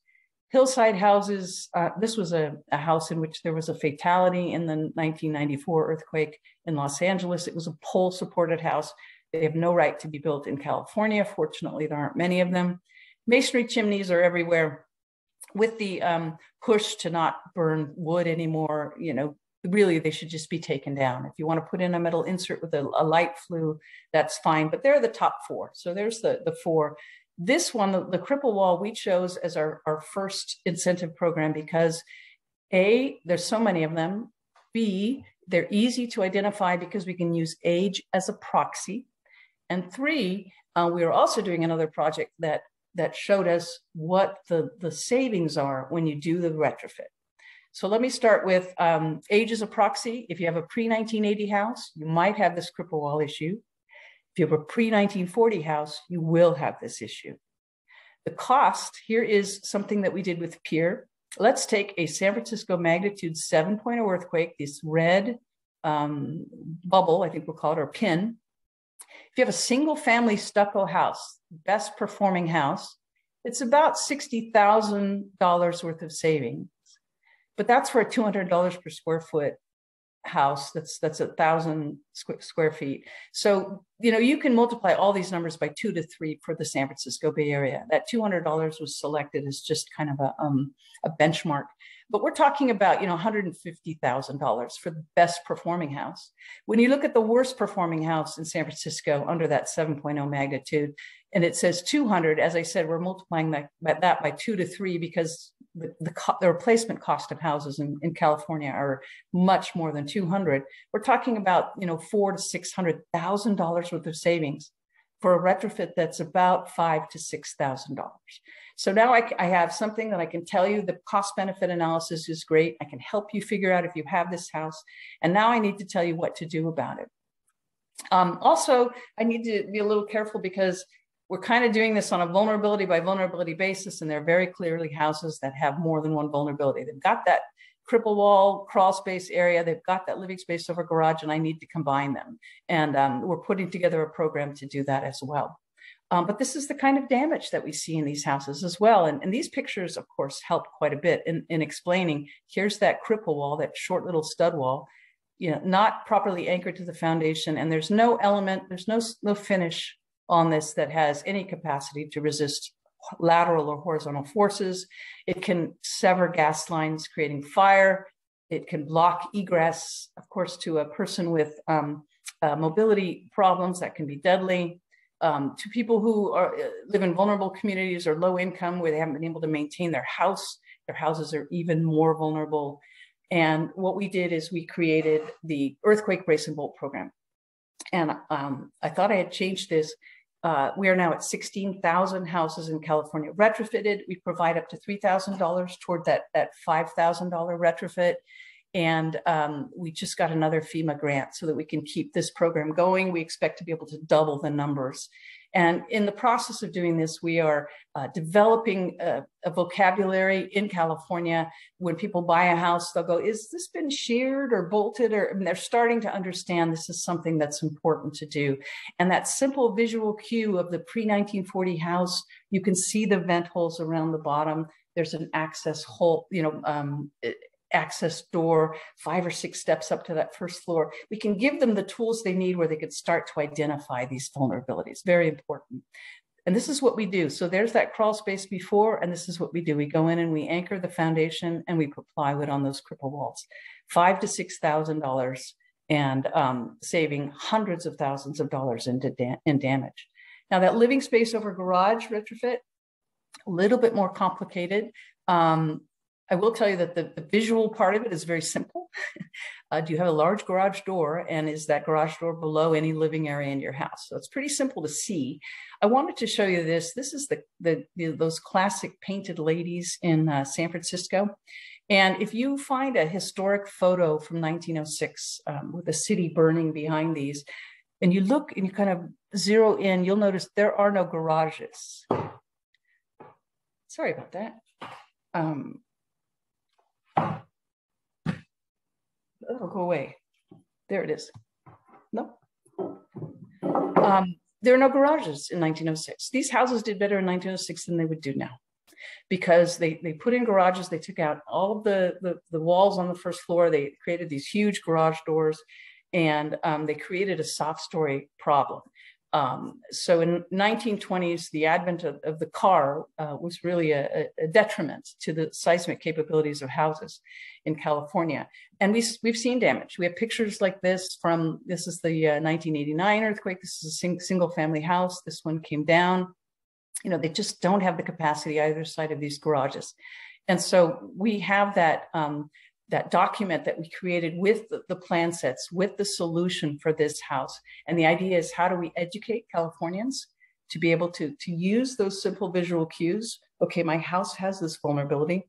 hillside houses. Uh, this was a, a, house in which there was a fatality in the 1994 earthquake in Los Angeles. It was a pole supported house. They have no right to be built in California. Fortunately, there aren't many of them. Masonry chimneys are everywhere. With the um, push to not burn wood anymore, you know, really they should just be taken down. If you want to put in a metal insert with a, a light flue, that's fine. But they're the top four. So there's the, the four. This one, the, the cripple wall, we chose as our, our first incentive program because A, there's so many of them. B, they're easy to identify because we can use age as a proxy. And three, uh, we are also doing another project that that showed us what the, the savings are when you do the retrofit. So let me start with um, age as a proxy. If you have a pre-1980 house, you might have this cripple wall issue. If you have a pre-1940 house, you will have this issue. The cost, here is something that we did with PEER. Let's take a San Francisco magnitude 7.0 earthquake, this red um, bubble, I think we'll call it, or pin. If you have a single family stucco house, best performing house, it's about $60,000 worth of savings. But that's for a $200 per square foot house that's that's a thousand square feet. So you know you can multiply all these numbers by two to three for the san francisco bay area. That $200 was selected as just kind of a, um, a benchmark. But we're talking about you know $150000 for the best performing house. When you look at the worst performing house in san francisco under that 7.0 magnitude and it says 200 as i said we're multiplying that, that by two to three because the, the, the, replacement cost of houses in, in California are much more than 200. We're talking about, you know, four to $600,000 worth of savings for a retrofit that's about five to $6,000. So now I, I, have something that I can tell you the cost benefit analysis is great. I can help you figure out if you have this house. And now I need to tell you what to do about it. Um, also, I need to be a little careful because we're kind of doing this on a vulnerability by vulnerability basis, and they're very clearly houses that have more than one vulnerability. They've got that cripple wall, crawl space area, they've got that living space over garage, and I need to combine them. And um, we're putting together a program to do that as well. Um, but this is the kind of damage that we see in these houses as well. And, and these pictures, of course, help quite a bit in, in explaining here's that cripple wall, that short little stud wall, you know, not properly anchored to the foundation. And there's no element, there's no, no finish on this that has any capacity to resist lateral or horizontal forces. It can sever gas lines, creating fire. It can block egress, of course, to a person with um, uh, mobility problems that can be deadly. Um, to people who are, uh, live in vulnerable communities or low income where they haven't been able to maintain their house, their houses are even more vulnerable. And what we did is we created the earthquake brace and bolt program. And um, I thought I had changed this uh, we are now at 16,000 houses in California retrofitted. We provide up to $3,000 toward that, that $5,000 retrofit. And um, we just got another FEMA grant so that we can keep this program going. We expect to be able to double the numbers. And in the process of doing this, we are uh, developing a, a, vocabulary in California. When people buy a house, they'll go, Is this been sheared or bolted? Or mean, they're starting to understand this is something that's important to do. And that simple visual cue of the pre 1940 house, you can see the vent holes around the bottom. There's an access hole, you know, um, access door, five or six steps up to that first floor. We can give them the tools they need where they could start to identify these vulnerabilities. Very important. And this is what we do. So there's that crawl space before, and this is what we do. We go in and we anchor the foundation and we put plywood on those cripple walls. Five to six thousand dollars and um, saving hundreds of thousands of dollars in, da in damage. Now that living space over garage retrofit, a little bit more complicated. Um, I will tell you that the, the, visual part of it is very simple. uh, do you have a large garage door and is that garage door below any living area in your house? So it's pretty simple to see. I wanted to show you this. This is the, the, the those classic painted ladies in uh, San Francisco. And if you find a historic photo from 1906 um, with the city burning behind these, and you look and you kind of zero in, you'll notice there are no garages. Sorry about that. Um, it'll go away. There it is. No. Um, there are no garages in 1906. These houses did better in 1906 than they would do now because they, they put in garages, they took out all the, the, the walls on the first floor, they created these huge garage doors, and um, they created a soft story problem. Um, so in 1920s, the advent of, of the car uh, was really a, a, detriment to the seismic capabilities of houses in California. And we, we've seen damage. We have pictures like this from, this is the uh, 1989 earthquake. This is a sing, single family house. This one came down. You know, they just don't have the capacity either side of these garages. And so we have that um, that document that we created with the, the, plan sets, with the solution for this house. And the idea is how do we educate Californians to be able to, to use those simple visual cues? Okay, my house has this vulnerability.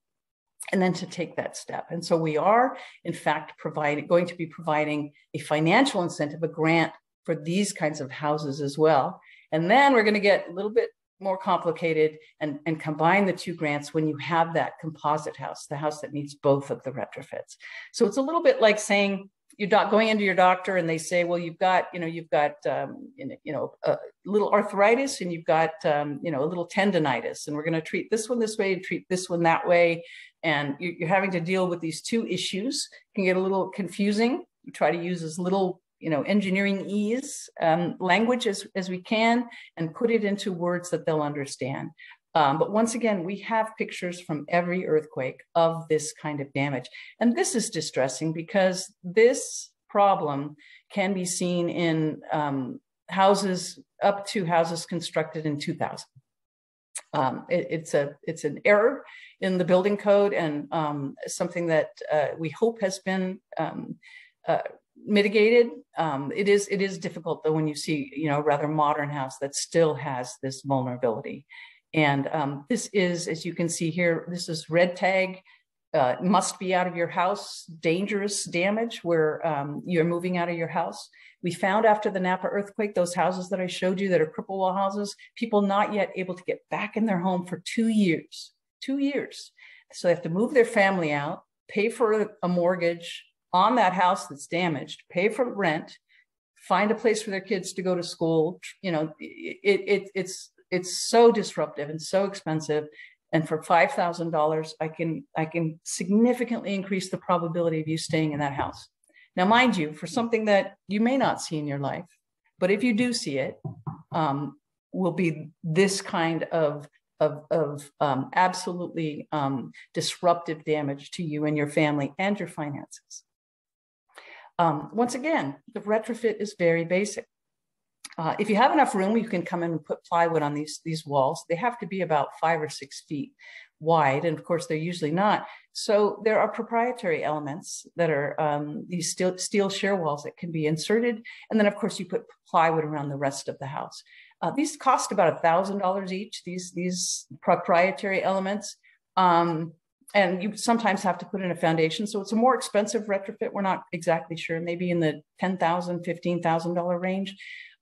And then to take that step. And so we are, in fact, providing, going to be providing a financial incentive, a grant for these kinds of houses as well. And then we're going to get a little bit more complicated and, and combine the two grants when you have that composite house, the house that needs both of the retrofits. So it's a little bit like saying you're not going into your doctor and they say, well, you've got, you know, you've got, um, you know, a little arthritis and you've got, um, you know, a little tendonitis and we're going to treat this one this way and treat this one that way. And you're having to deal with these two issues it can get a little confusing. You try to use as little you know, engineering ease um, language as, as we can and put it into words that they'll understand. Um, but once again, we have pictures from every earthquake of this kind of damage. And this is distressing because this problem can be seen in um, houses up to houses constructed in 2000. Um, it, it's a it's an error in the building code and um, something that uh, we hope has been um, uh, mitigated. Um, it is it is difficult though when you see you know rather modern house that still has this vulnerability. And um, this is, as you can see here, this is red tag. Uh, must be out of your house, dangerous damage where um, you're moving out of your house. We found after the Napa earthquake, those houses that I showed you that are cripple wall houses, people not yet able to get back in their home for two years, two years. So they have to move their family out, pay for a mortgage, on that house that's damaged, pay for rent, find a place for their kids to go to school. You know, it, it it's it's so disruptive and so expensive. And for five thousand dollars, I can I can significantly increase the probability of you staying in that house. Now, mind you, for something that you may not see in your life, but if you do see it, um, will be this kind of of, of um, absolutely um, disruptive damage to you and your family and your finances. Um, once again, the retrofit is very basic. Uh, if you have enough room, you can come in and put plywood on these, these walls. They have to be about five or six feet wide, and of course, they're usually not. So there are proprietary elements that are um, these steel, steel shear walls that can be inserted, and then of course you put plywood around the rest of the house. Uh, these cost about a thousand dollars each. These these proprietary elements. Um, and you sometimes have to put in a foundation. So it's a more expensive retrofit. We're not exactly sure, maybe in the $10,000, $15,000 range.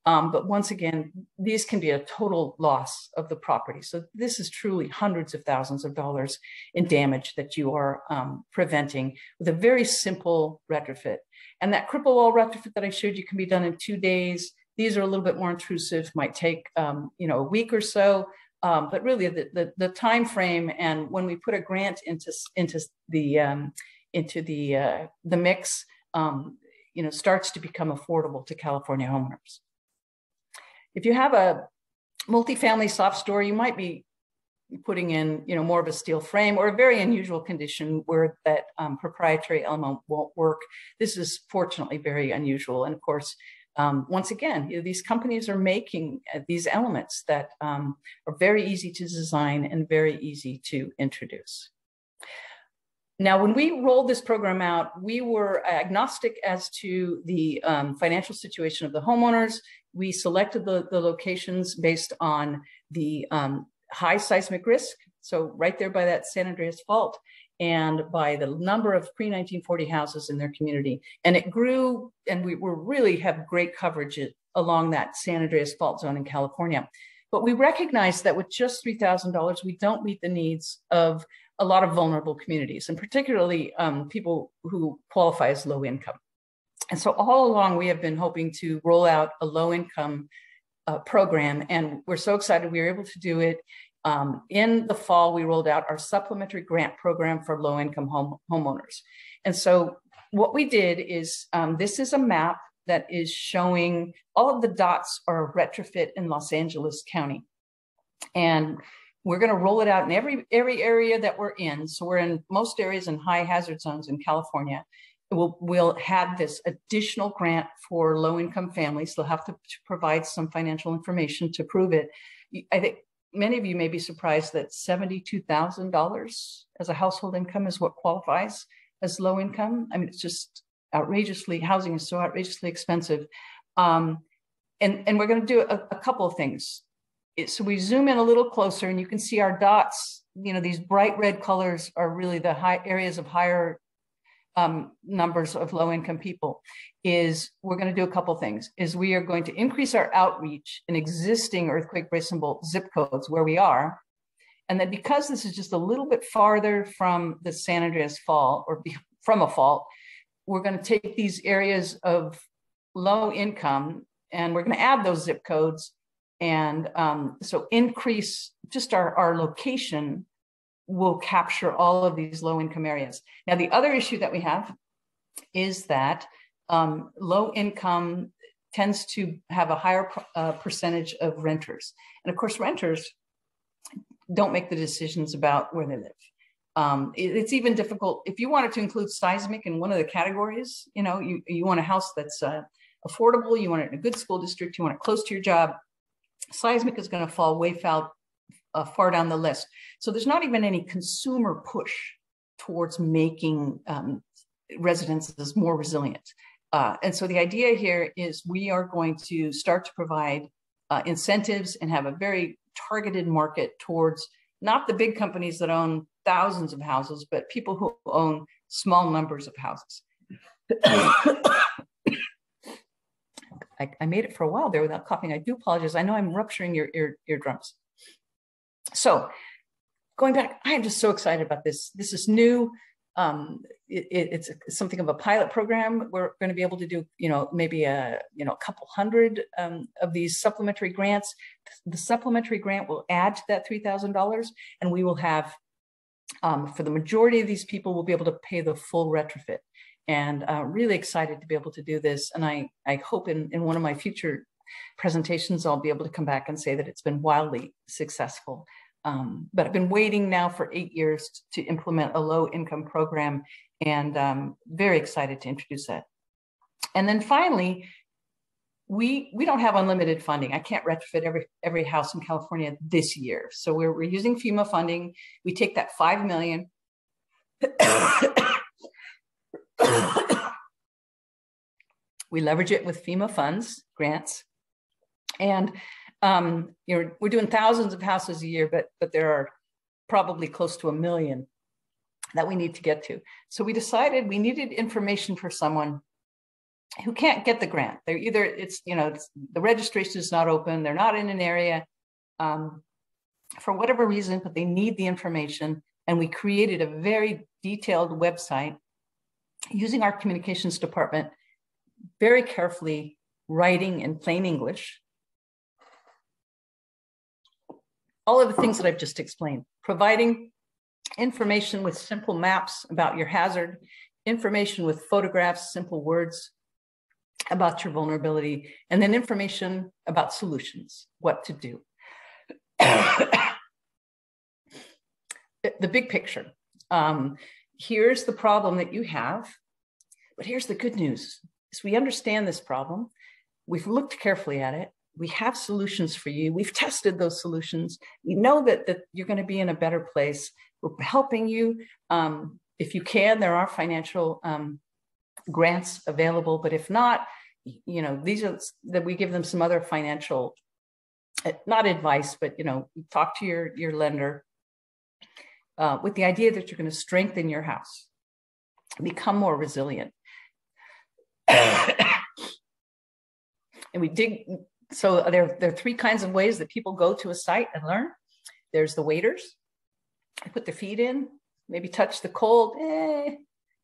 Um, but once again, these can be a total loss of the property. So this is truly hundreds of thousands of dollars in damage that you are um, preventing with a very simple retrofit. And that cripple wall retrofit that I showed you can be done in two days. These are a little bit more intrusive, might take um, you know a week or so. Um, but really, the, the, the time frame and when we put a grant into into the um, into the uh, the mix, um, you know, starts to become affordable to California homeowners. If you have a multifamily soft story, you might be putting in, you know, more of a steel frame or a very unusual condition where that um, proprietary element won't work. This is fortunately very unusual. And of course, um, once again, you know, these companies are making uh, these elements that um, are very easy to design and very easy to introduce. Now, when we rolled this program out, we were agnostic as to the um, financial situation of the homeowners. We selected the, the locations based on the um, high seismic risk. So right there by that San Andreas Fault and by the number of pre-1940 houses in their community. And it grew, and we were really have great coverage along that San Andreas Fault zone in California. But we recognize that with just $3,000, we don't meet the needs of a lot of vulnerable communities, and particularly um, people who qualify as low income. And so all along, we have been hoping to roll out a low income uh, program, and we're so excited we were able to do it. Um, in the fall, we rolled out our supplementary grant program for low income home, homeowners. And so what we did is um, this is a map that is showing all of the dots are retrofit in Los Angeles County. And we're going to roll it out in every every area that we're in. So we're in most areas in high hazard zones in California. We'll, we'll have this additional grant for low income families. They'll have to, to provide some financial information to prove it. I think many of you may be surprised that $72,000 as a household income is what qualifies as low income. I mean, it's just outrageously, housing is so outrageously expensive. Um, and, and we're going to do a, a couple of things so we zoom in a little closer and you can see our dots, you know, these bright red colors are really the high areas of higher um, numbers of low income people is we're going to do a couple things is we are going to increase our outreach in existing earthquake braceable zip codes where we are. And then because this is just a little bit farther from the san andreas fault or from a fault we're going to take these areas of low income and we're going to add those zip codes and um, so increase just our, our location will capture all of these low income areas. Now, the other issue that we have is that um, low income tends to have a higher uh, percentage of renters. And of course, renters don't make the decisions about where they live. Um, it, it's even difficult if you wanted to include seismic in one of the categories. You know, you, you want a house that's uh, affordable, you want it in a good school district, you want it close to your job seismic is going to fall way far, uh, far down the list. So there's not even any consumer push towards making um, residences more resilient. Uh, and so the idea here is we are going to start to provide uh, incentives and have a very targeted market towards not the big companies that own thousands of houses, but people who own small numbers of houses. I, I, made it for a while there without coughing. I do apologize. I know I'm rupturing your ear, eardrums. So going back, I am just so excited about this. This is new. Um, it, it's something of a pilot program. We're going to be able to do, you know, maybe a, you know, a couple hundred um, of these supplementary grants. The supplementary grant will add to that $3,000 and we will have, um, for the majority of these people, we'll be able to pay the full retrofit and uh, really excited to be able to do this. And I, I hope in, in one of my future presentations, I'll be able to come back and say that it's been wildly successful. Um, but I've been waiting now for eight years to implement a low income program and um, very excited to introduce that. And then finally, we we don't have unlimited funding. I can't retrofit every every house in California this year. So we're, we're using FEMA funding. We take that five million we leverage it with FEMA funds, grants, and um, you know we're doing thousands of houses a year, but but there are probably close to a million that we need to get to. So we decided we needed information for someone who can't get the grant. They're either it's you know it's, the registration is not open, they're not in an area um, for whatever reason, but they need the information. And we created a very detailed website using our communications department very carefully writing in plain English all of the things that I've just explained, providing information with simple maps about your hazard, information with photographs, simple words about your vulnerability, and then information about solutions, what to do. the big picture. Um, here's the problem that you have, but here's the good news: is we understand this problem. We've looked carefully at it. We have solutions for you. We've tested those solutions. We know that that you're going to be in a better place. We're helping you. Um, if you can, there are financial um, grants available, but if not, you know, these are that we give them some other financial, uh, not advice, but you know, talk to your your lender uh, with the idea that you're going to strengthen your house, become more resilient. and we dig, so there, there are three kinds of ways that people go to a site and learn. There's the waiters, they put their feet in, maybe touch the cold, eh,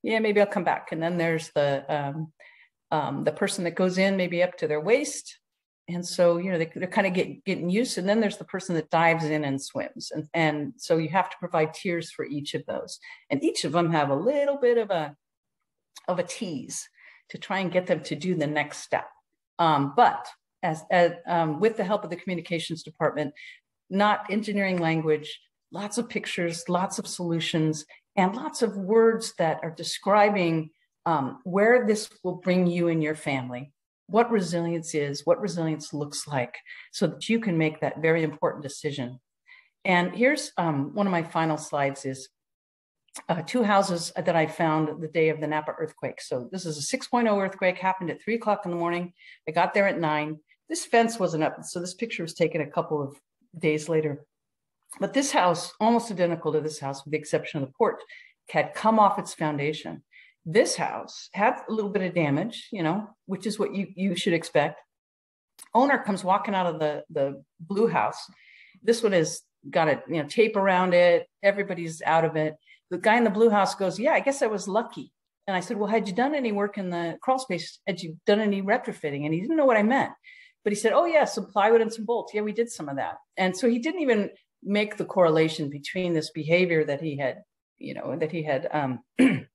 yeah, maybe I'll come back. And then there's the um, um, the person that goes in maybe up to their waist, and so you know they, are kind of get, getting used. And then there's the person that dives in and swims. And, and so you have to provide tiers for each of those. And each of them have a little bit of a of a tease to try and get them to do the next step. Um, but as, as um, with the help of the communications department not engineering language lots of pictures lots of solutions and lots of words that are describing um, where this will bring you and your family what resilience is, what resilience looks like, so that you can make that very important decision. And here's um, one of my final slides is uh, two houses that I found the day of the Napa earthquake. So this is a 6.0 earthquake, happened at three o'clock in the morning. I got there at nine. This fence wasn't up, so this picture was taken a couple of days later. But this house, almost identical to this house, with the exception of the porch, had come off its foundation. This house had a little bit of damage, you know, which is what you, you should expect. Owner comes walking out of the, the blue house. This one has got a you know tape around it. Everybody's out of it. The guy in the blue house goes, Yeah, I guess I was lucky. And I said, Well, had you done any work in the crawl space? Had you done any retrofitting? And he didn't know what I meant. But he said, Oh, yeah, some plywood and some bolts. Yeah, we did some of that. And so he didn't even make the correlation between this behavior that he had, you know, that he had um,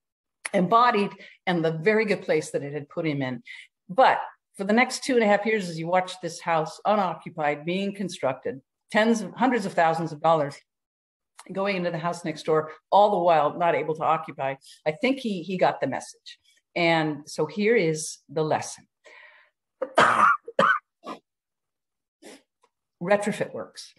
embodied and the very good place that it had put him in. But for the next two and a half years, as you watch this house unoccupied being constructed, tens of hundreds of thousands of dollars going into the house next door, all the while not able to occupy, I think he he got the message. And so here is the lesson. Retrofit works.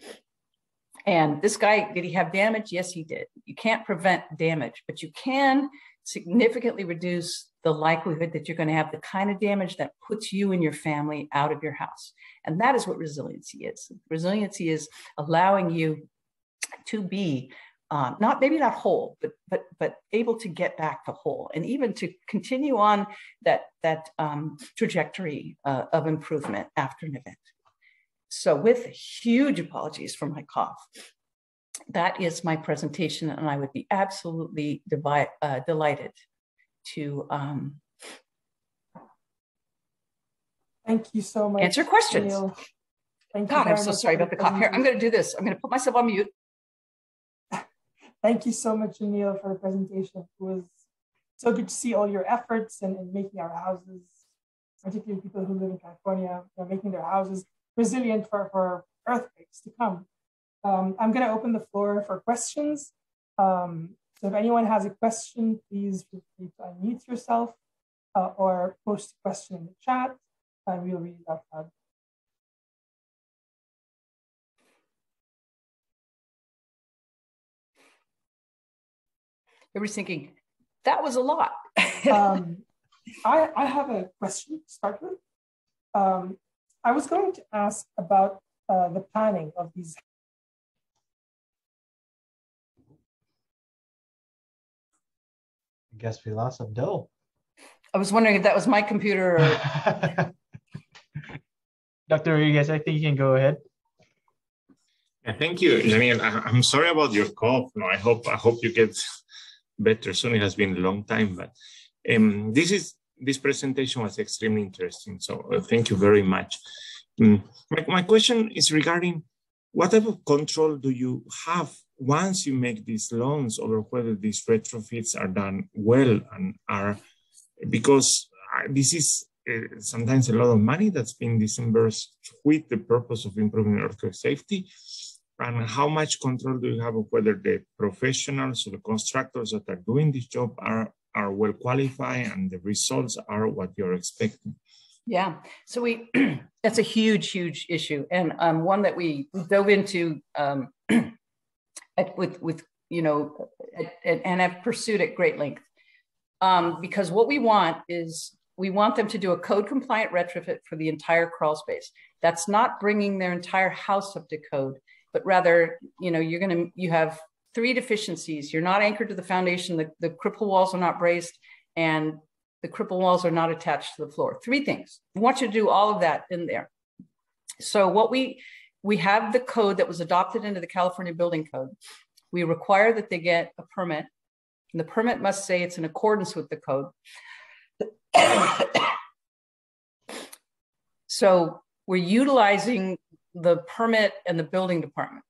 And this guy, did he have damage? Yes, he did. You can't prevent damage, but you can significantly reduce the likelihood that you're going to have the kind of damage that puts you and your family out of your house. And that is what resiliency is. Resiliency is allowing you to be uh, not maybe not whole, but but but able to get back to whole, and even to continue on that that um, trajectory uh, of improvement after an event. So, with huge apologies for my cough, that is my presentation, and I would be absolutely uh, delighted to um, Thank you so much. Answer questions. Thank God, I'm so sorry about the cough. Here, I'm going to do this. I'm going to put myself on mute. Thank you so much, Anil, for the presentation. It was so good to see all your efforts in, in making our houses, particularly people who live in California, making their houses resilient for, for earthquakes to come. Um, I'm going to open the floor for questions. Um, so if anyone has a question, please feel free to unmute yourself uh, or post a question in the chat and we'll read it out loud. Everybody's thinking, that was a lot. um, I, I have a question to start with. Um, I was going to ask about uh, the planning of these I guess we lost Abdul. I was wondering if that was my computer or... Dr. Rodriguez, I think you can go ahead. Yeah, thank you, Daniel. I'm sorry about your cough. No, I hope I hope you get better soon. It has been a long time, but um, this is this presentation was extremely interesting. So uh, thank you very much. Um, my, my question is regarding what type of control do you have once you make these loans over whether these retrofits are done well and are, because uh, this is uh, sometimes a lot of money that's being disbursed with the purpose of improving earthquake safety. And how much control do you have of whether the professionals or the constructors that are doing this job are, are well qualified and the results are what you're expecting? Yeah, so we that's a huge, huge issue, and um, one that we dove into um, at, with with you know at, at, and have pursued at great length. Um, because what we want is we want them to do a code compliant retrofit for the entire crawl space. That's not bringing their entire house up to code, but rather, you know, you're going to, you have three deficiencies. You're not anchored to the foundation. The, the cripple walls are not braced and the cripple walls are not attached to the floor. Three things. We want you to do all of that in there. So what we, we have the code that was adopted into the California Building Code. We require that they get a permit and the permit must say it's in accordance with the code. so we're utilizing the permit and the building department.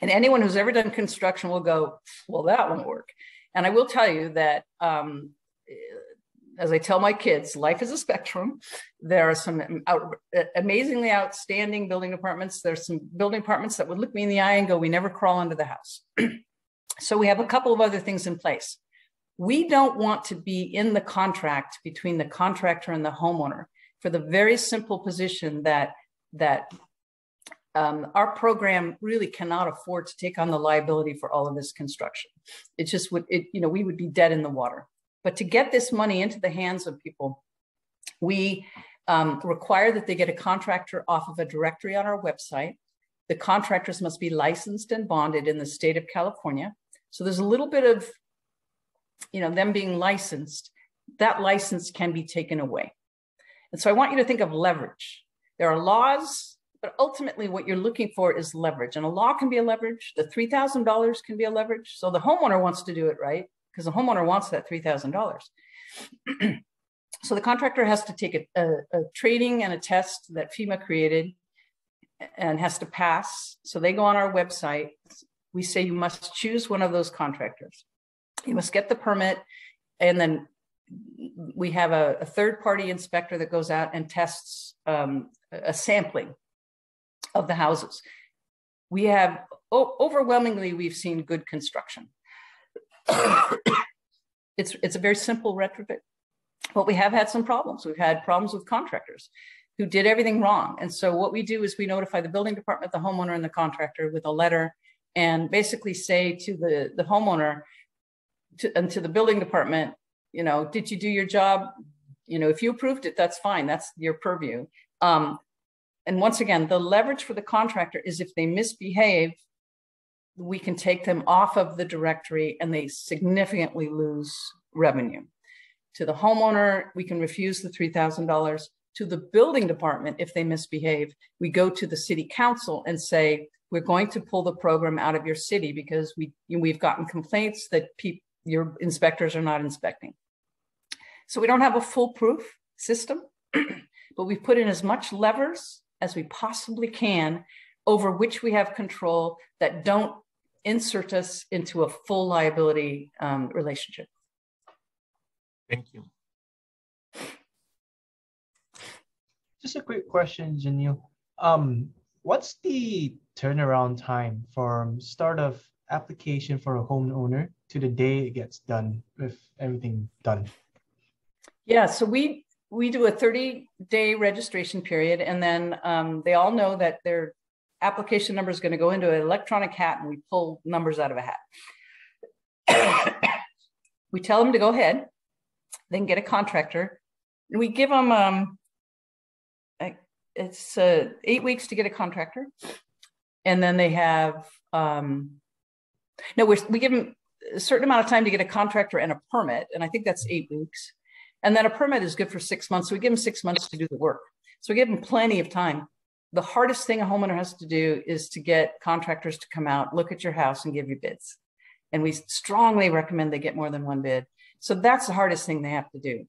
And anyone who's ever done construction will go, well, that won't work. And I will tell you that, um, as I tell my kids, life is a spectrum. There are some out, amazingly outstanding building departments. There's some building departments that would look me in the eye and go, we never crawl under the house. so we have a couple of other things in place. We don't want to be in the contract between the contractor and the homeowner for the very simple position that that um, our program really cannot afford to take on the liability for all of this construction. It just would, it, you know, we would be dead in the water. But to get this money into the hands of people, we um, require that they get a contractor off of a directory on our website. The contractors must be licensed and bonded in the state of California. So there's a little bit of you know, them being licensed, that license can be taken away. And so I want you to think of leverage. There are laws, but ultimately what you're looking for is leverage. And a law can be a leverage. The $3,000 can be a leverage. So the homeowner wants to do it right because the homeowner wants that $3,000. so the contractor has to take a, a, a training and a test that FEMA created and has to pass. So they go on our website. We say you must choose one of those contractors. You must get the permit, and then we have a, a third party inspector that goes out and tests um, a sampling of the houses. We have overwhelmingly we've seen good construction. it's it's a very simple retrofit, but we have had some problems. We've had problems with contractors who did everything wrong. And so what we do is we notify the building department, the homeowner, and the contractor with a letter, and basically say to the the homeowner, to, and to the building department, you know, did you do your job? You know, if you approved it, that's fine. That's your purview. Um, and once again, the leverage for the contractor is if they misbehave, we can take them off of the directory and they significantly lose revenue. To the homeowner, we can refuse the $3,000. To the building department, if they misbehave, we go to the city council and say, we're going to pull the program out of your city because we, we've gotten complaints that your inspectors are not inspecting. So we don't have a foolproof system, but we've put in as much levers as we possibly can over which we have control that don't insert us into a full liability um, relationship. Thank you. Just a quick question, Janiele. Um, what's the turnaround time from start of application for a homeowner to the day it gets done with everything done? Yeah, so we we do a 30 day registration period, and then um, they all know that their application number is going to go into an electronic hat, and we pull numbers out of a hat. we tell them to go ahead, then get a contractor, and we give them um, it's uh, eight weeks to get a contractor, and then they have um, no, we give them a certain amount of time to get a contractor and a permit, and I think that's eight weeks. And then a permit is good for six months. So we give them six months to do the work. So we give them plenty of time. The hardest thing a homeowner has to do is to get contractors to come out, look at your house, and give you bids. And we strongly recommend they get more than one bid. So that's the hardest thing they have to do.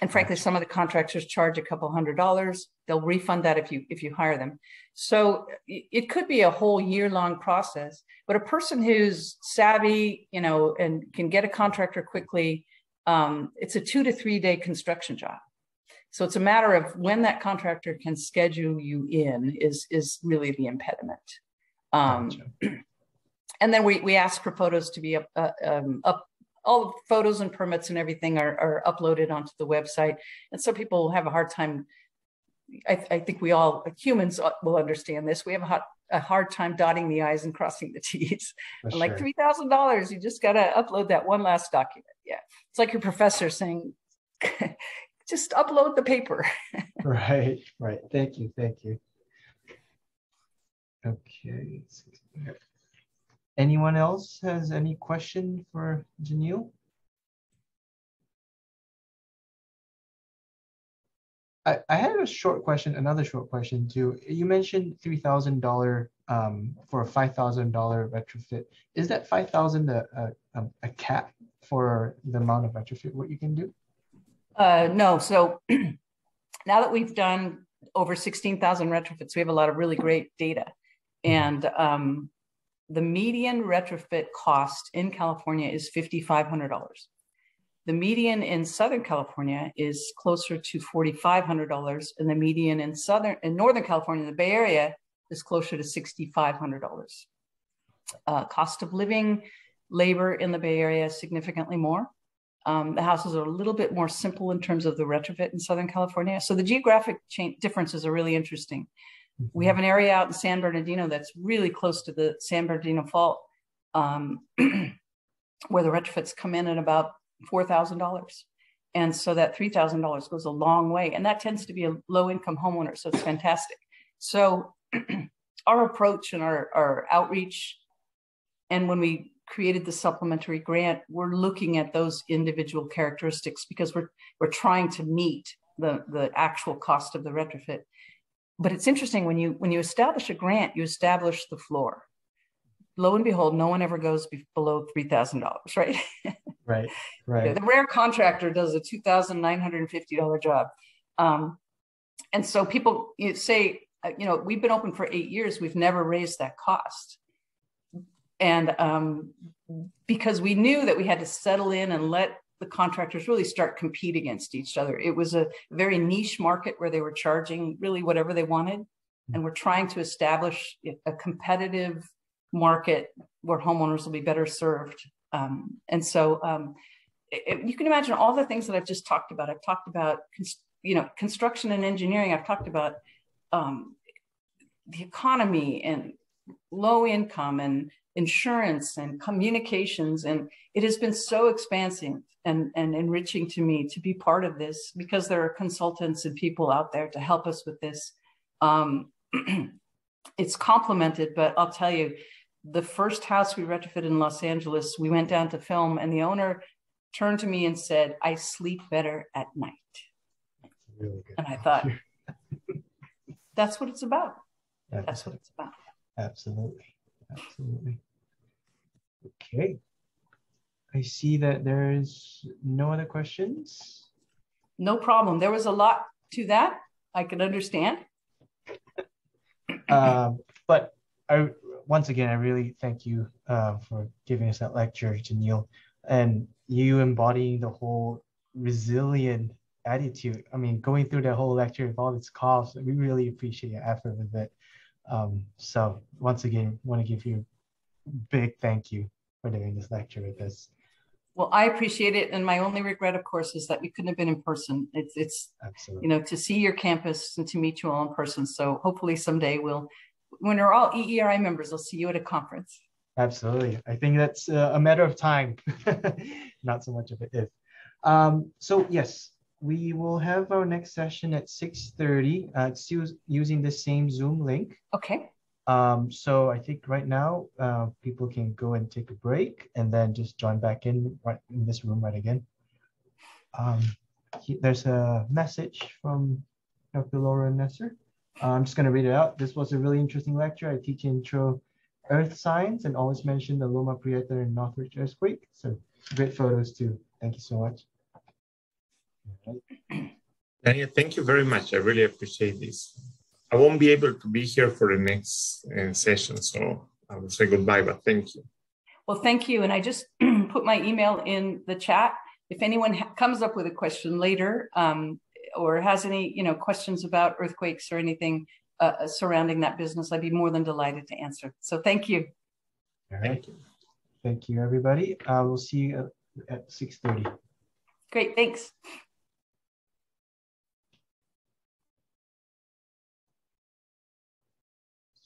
And frankly, some of the contractors charge a couple hundred dollars. They'll refund that if you if you hire them. So it could be a whole year long process. But a person who's savvy, you know, and can get a contractor quickly, um, it's a two to three day construction job. So it's a matter of when that contractor can schedule you in is is really the impediment. Um, gotcha. And then we, we ask for photos to be up, uh, um, up all the photos and permits and everything are, are uploaded onto the website. And some people have a hard time. I, I think we all humans will understand this. We have a, hot, a hard time dotting the I's and crossing the T's. And like $3,000, you just got to upload that one last document. Yeah. It's like your professor saying, just upload the paper. right, right. Thank you. Thank you. Okay. Anyone else has any question for Janiele? I, I had a short question, another short question too. You mentioned three thousand dollar um, for a five thousand dollar retrofit. Is that five thousand a, a a cap for the amount of retrofit what you can do? Uh, no. So now that we've done over sixteen thousand retrofits, we have a lot of really great data, mm-hmm. and um, the median retrofit cost in California is $5,500. The median in Southern California is closer to $4,500, and the median in Southern in Northern California, the Bay Area, is closer to $6,500. Uh, cost of living, labor in the Bay Area significantly more. Um, the houses are a little bit more simple in terms of the retrofit in Southern California. So the geographic differences are really interesting. We have an area out in San Bernardino that's really close to the San Bernardino Fault, um, where the retrofits come in at about four thousand dollars, and so that three thousand dollars goes a long way, and that tends to be a low-income homeowner, so it's fantastic. So our approach and our, our outreach, and when we created the supplementary grant, we're looking at those individual characteristics because we're we're trying to meet the the actual cost of the retrofit but it's interesting when you when you establish a grant, you establish the floor. Lo and behold, no one ever goes below three thousand dollars, right? right, right. The rare contractor does a two thousand nine hundred and fifty dollar job, um, and so people you say, uh, you know, we've been open for eight years, we've never raised that cost, and um, because we knew that we had to settle in and let the contractors really start compete against each other. It was a very niche market where they were charging really whatever they wanted. And we're trying to establish a competitive market where homeowners will be better served. Um, and so um, it, you can imagine all the things that I've just talked about. I've talked about, you know, construction and engineering. I've talked about um, the economy and low income and insurance and communications. And it has been so expansive and, and enriching to me to be part of this because there are consultants and people out there to help us with this. Um, it's complemented, but I'll tell you, the first house we retrofitted in Los Angeles, we went down to film, and the owner turned to me and said, I sleep better at night. Really and I thought, that's what it's about. That's, that's what it's about. Absolutely. Absolutely. Okay. I see that there's no other questions. No problem. There was a lot to that. I can understand. uh, but I once again, I really thank you uh, for giving us that lecture, Janiele, and you embodying the whole resilient attitude. I mean, going through the whole lecture with all its coughs, we really appreciate your effort with it. Um, so once again, want to give you a big thank you for doing this lecture with us. Well, I appreciate it, and my only regret, of course, is that we couldn't have been in person. It's, it's, Absolutely. you know, to see your campus and to meet you all in person. So hopefully someday we'll, when we're all EERI members, I'll see you at a conference. Absolutely, I think that's uh, a matter of time, not so much of it if. Um, so yes, we will have our next session at 6.30. Uh, still using the same Zoom link. Okay. Um, so I think right now uh, people can go and take a break and then just join back in right in this room right again. Um, he, there's a message from Dr. Laura Nesser. Uh, I'm just going to read it out. This was a really interesting lecture. I teach intro earth science and always mention the Loma Prieta and Northridge earthquake. So great photos too. Thank you so much. Daniel, thank you very much. I really appreciate this. I won't be able to be here for the next uh, session, so I will say goodbye, but thank you. Well, thank you. And I just put my email in the chat. If anyone comes up with a question later um, or has any, you know, questions about earthquakes or anything, uh, surrounding that business, I'd be more than delighted to answer. So thank you. All right. Thank you, thank you everybody. Uh, we'll see you at 6.30. Great, thanks.